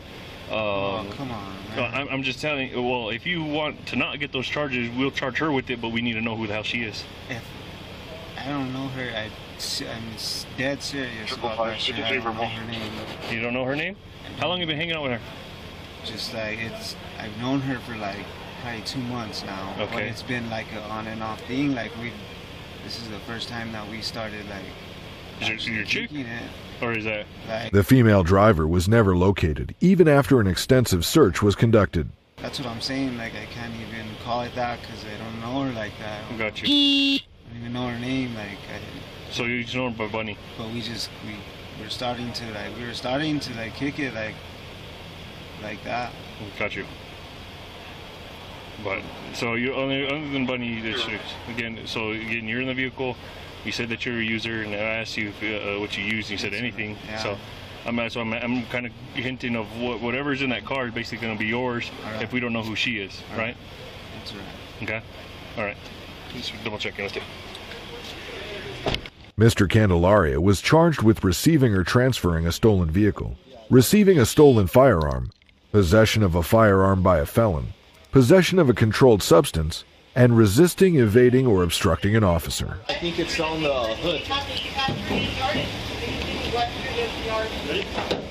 Um, Oh, come on, so I'm, I'm just telling. you, Well, if you want to not get those charges, we'll charge her with it, but we need to know who the hell she is. If I don't know her, I, I'm dead serious about that shit. I don't know her name. You don't know her name? How long have you been hanging out with her? Just like it's, I've known her for like probably two months now. But Okay. it's been like a on and off thing. Like we, this is the first time that we started like. Is it your chick? it. Or is that? Like The female driver was never located, even after an extensive search was conducted. that's what I'm saying. Like I can't even call it that because I don't know her like that. Got you. I don't even know her name. Like I, So you just know her by Bunny. but we just we we're starting to like we were starting to like kick it like like that. Got you. But so you other, other than Bunny, this again. So again, you're in the vehicle. You said that you're a user, and I asked you if, uh, what you use. And you said anything. Yeah. So I'm so I'm, I'm kind of hinting of what, whatever's in that car is basically going to be yours Alright. if we don't know who she is, Alright. right? That's right. Okay. All right. Just double checking. Let's do. Mr. Candelaria was charged with receiving or transferring a stolen vehicle, receiving a stolen firearm, possession of a firearm by a felon, possession of a controlled substance, and resisting, evading, or obstructing an officer. I think it's on the hood. Ready?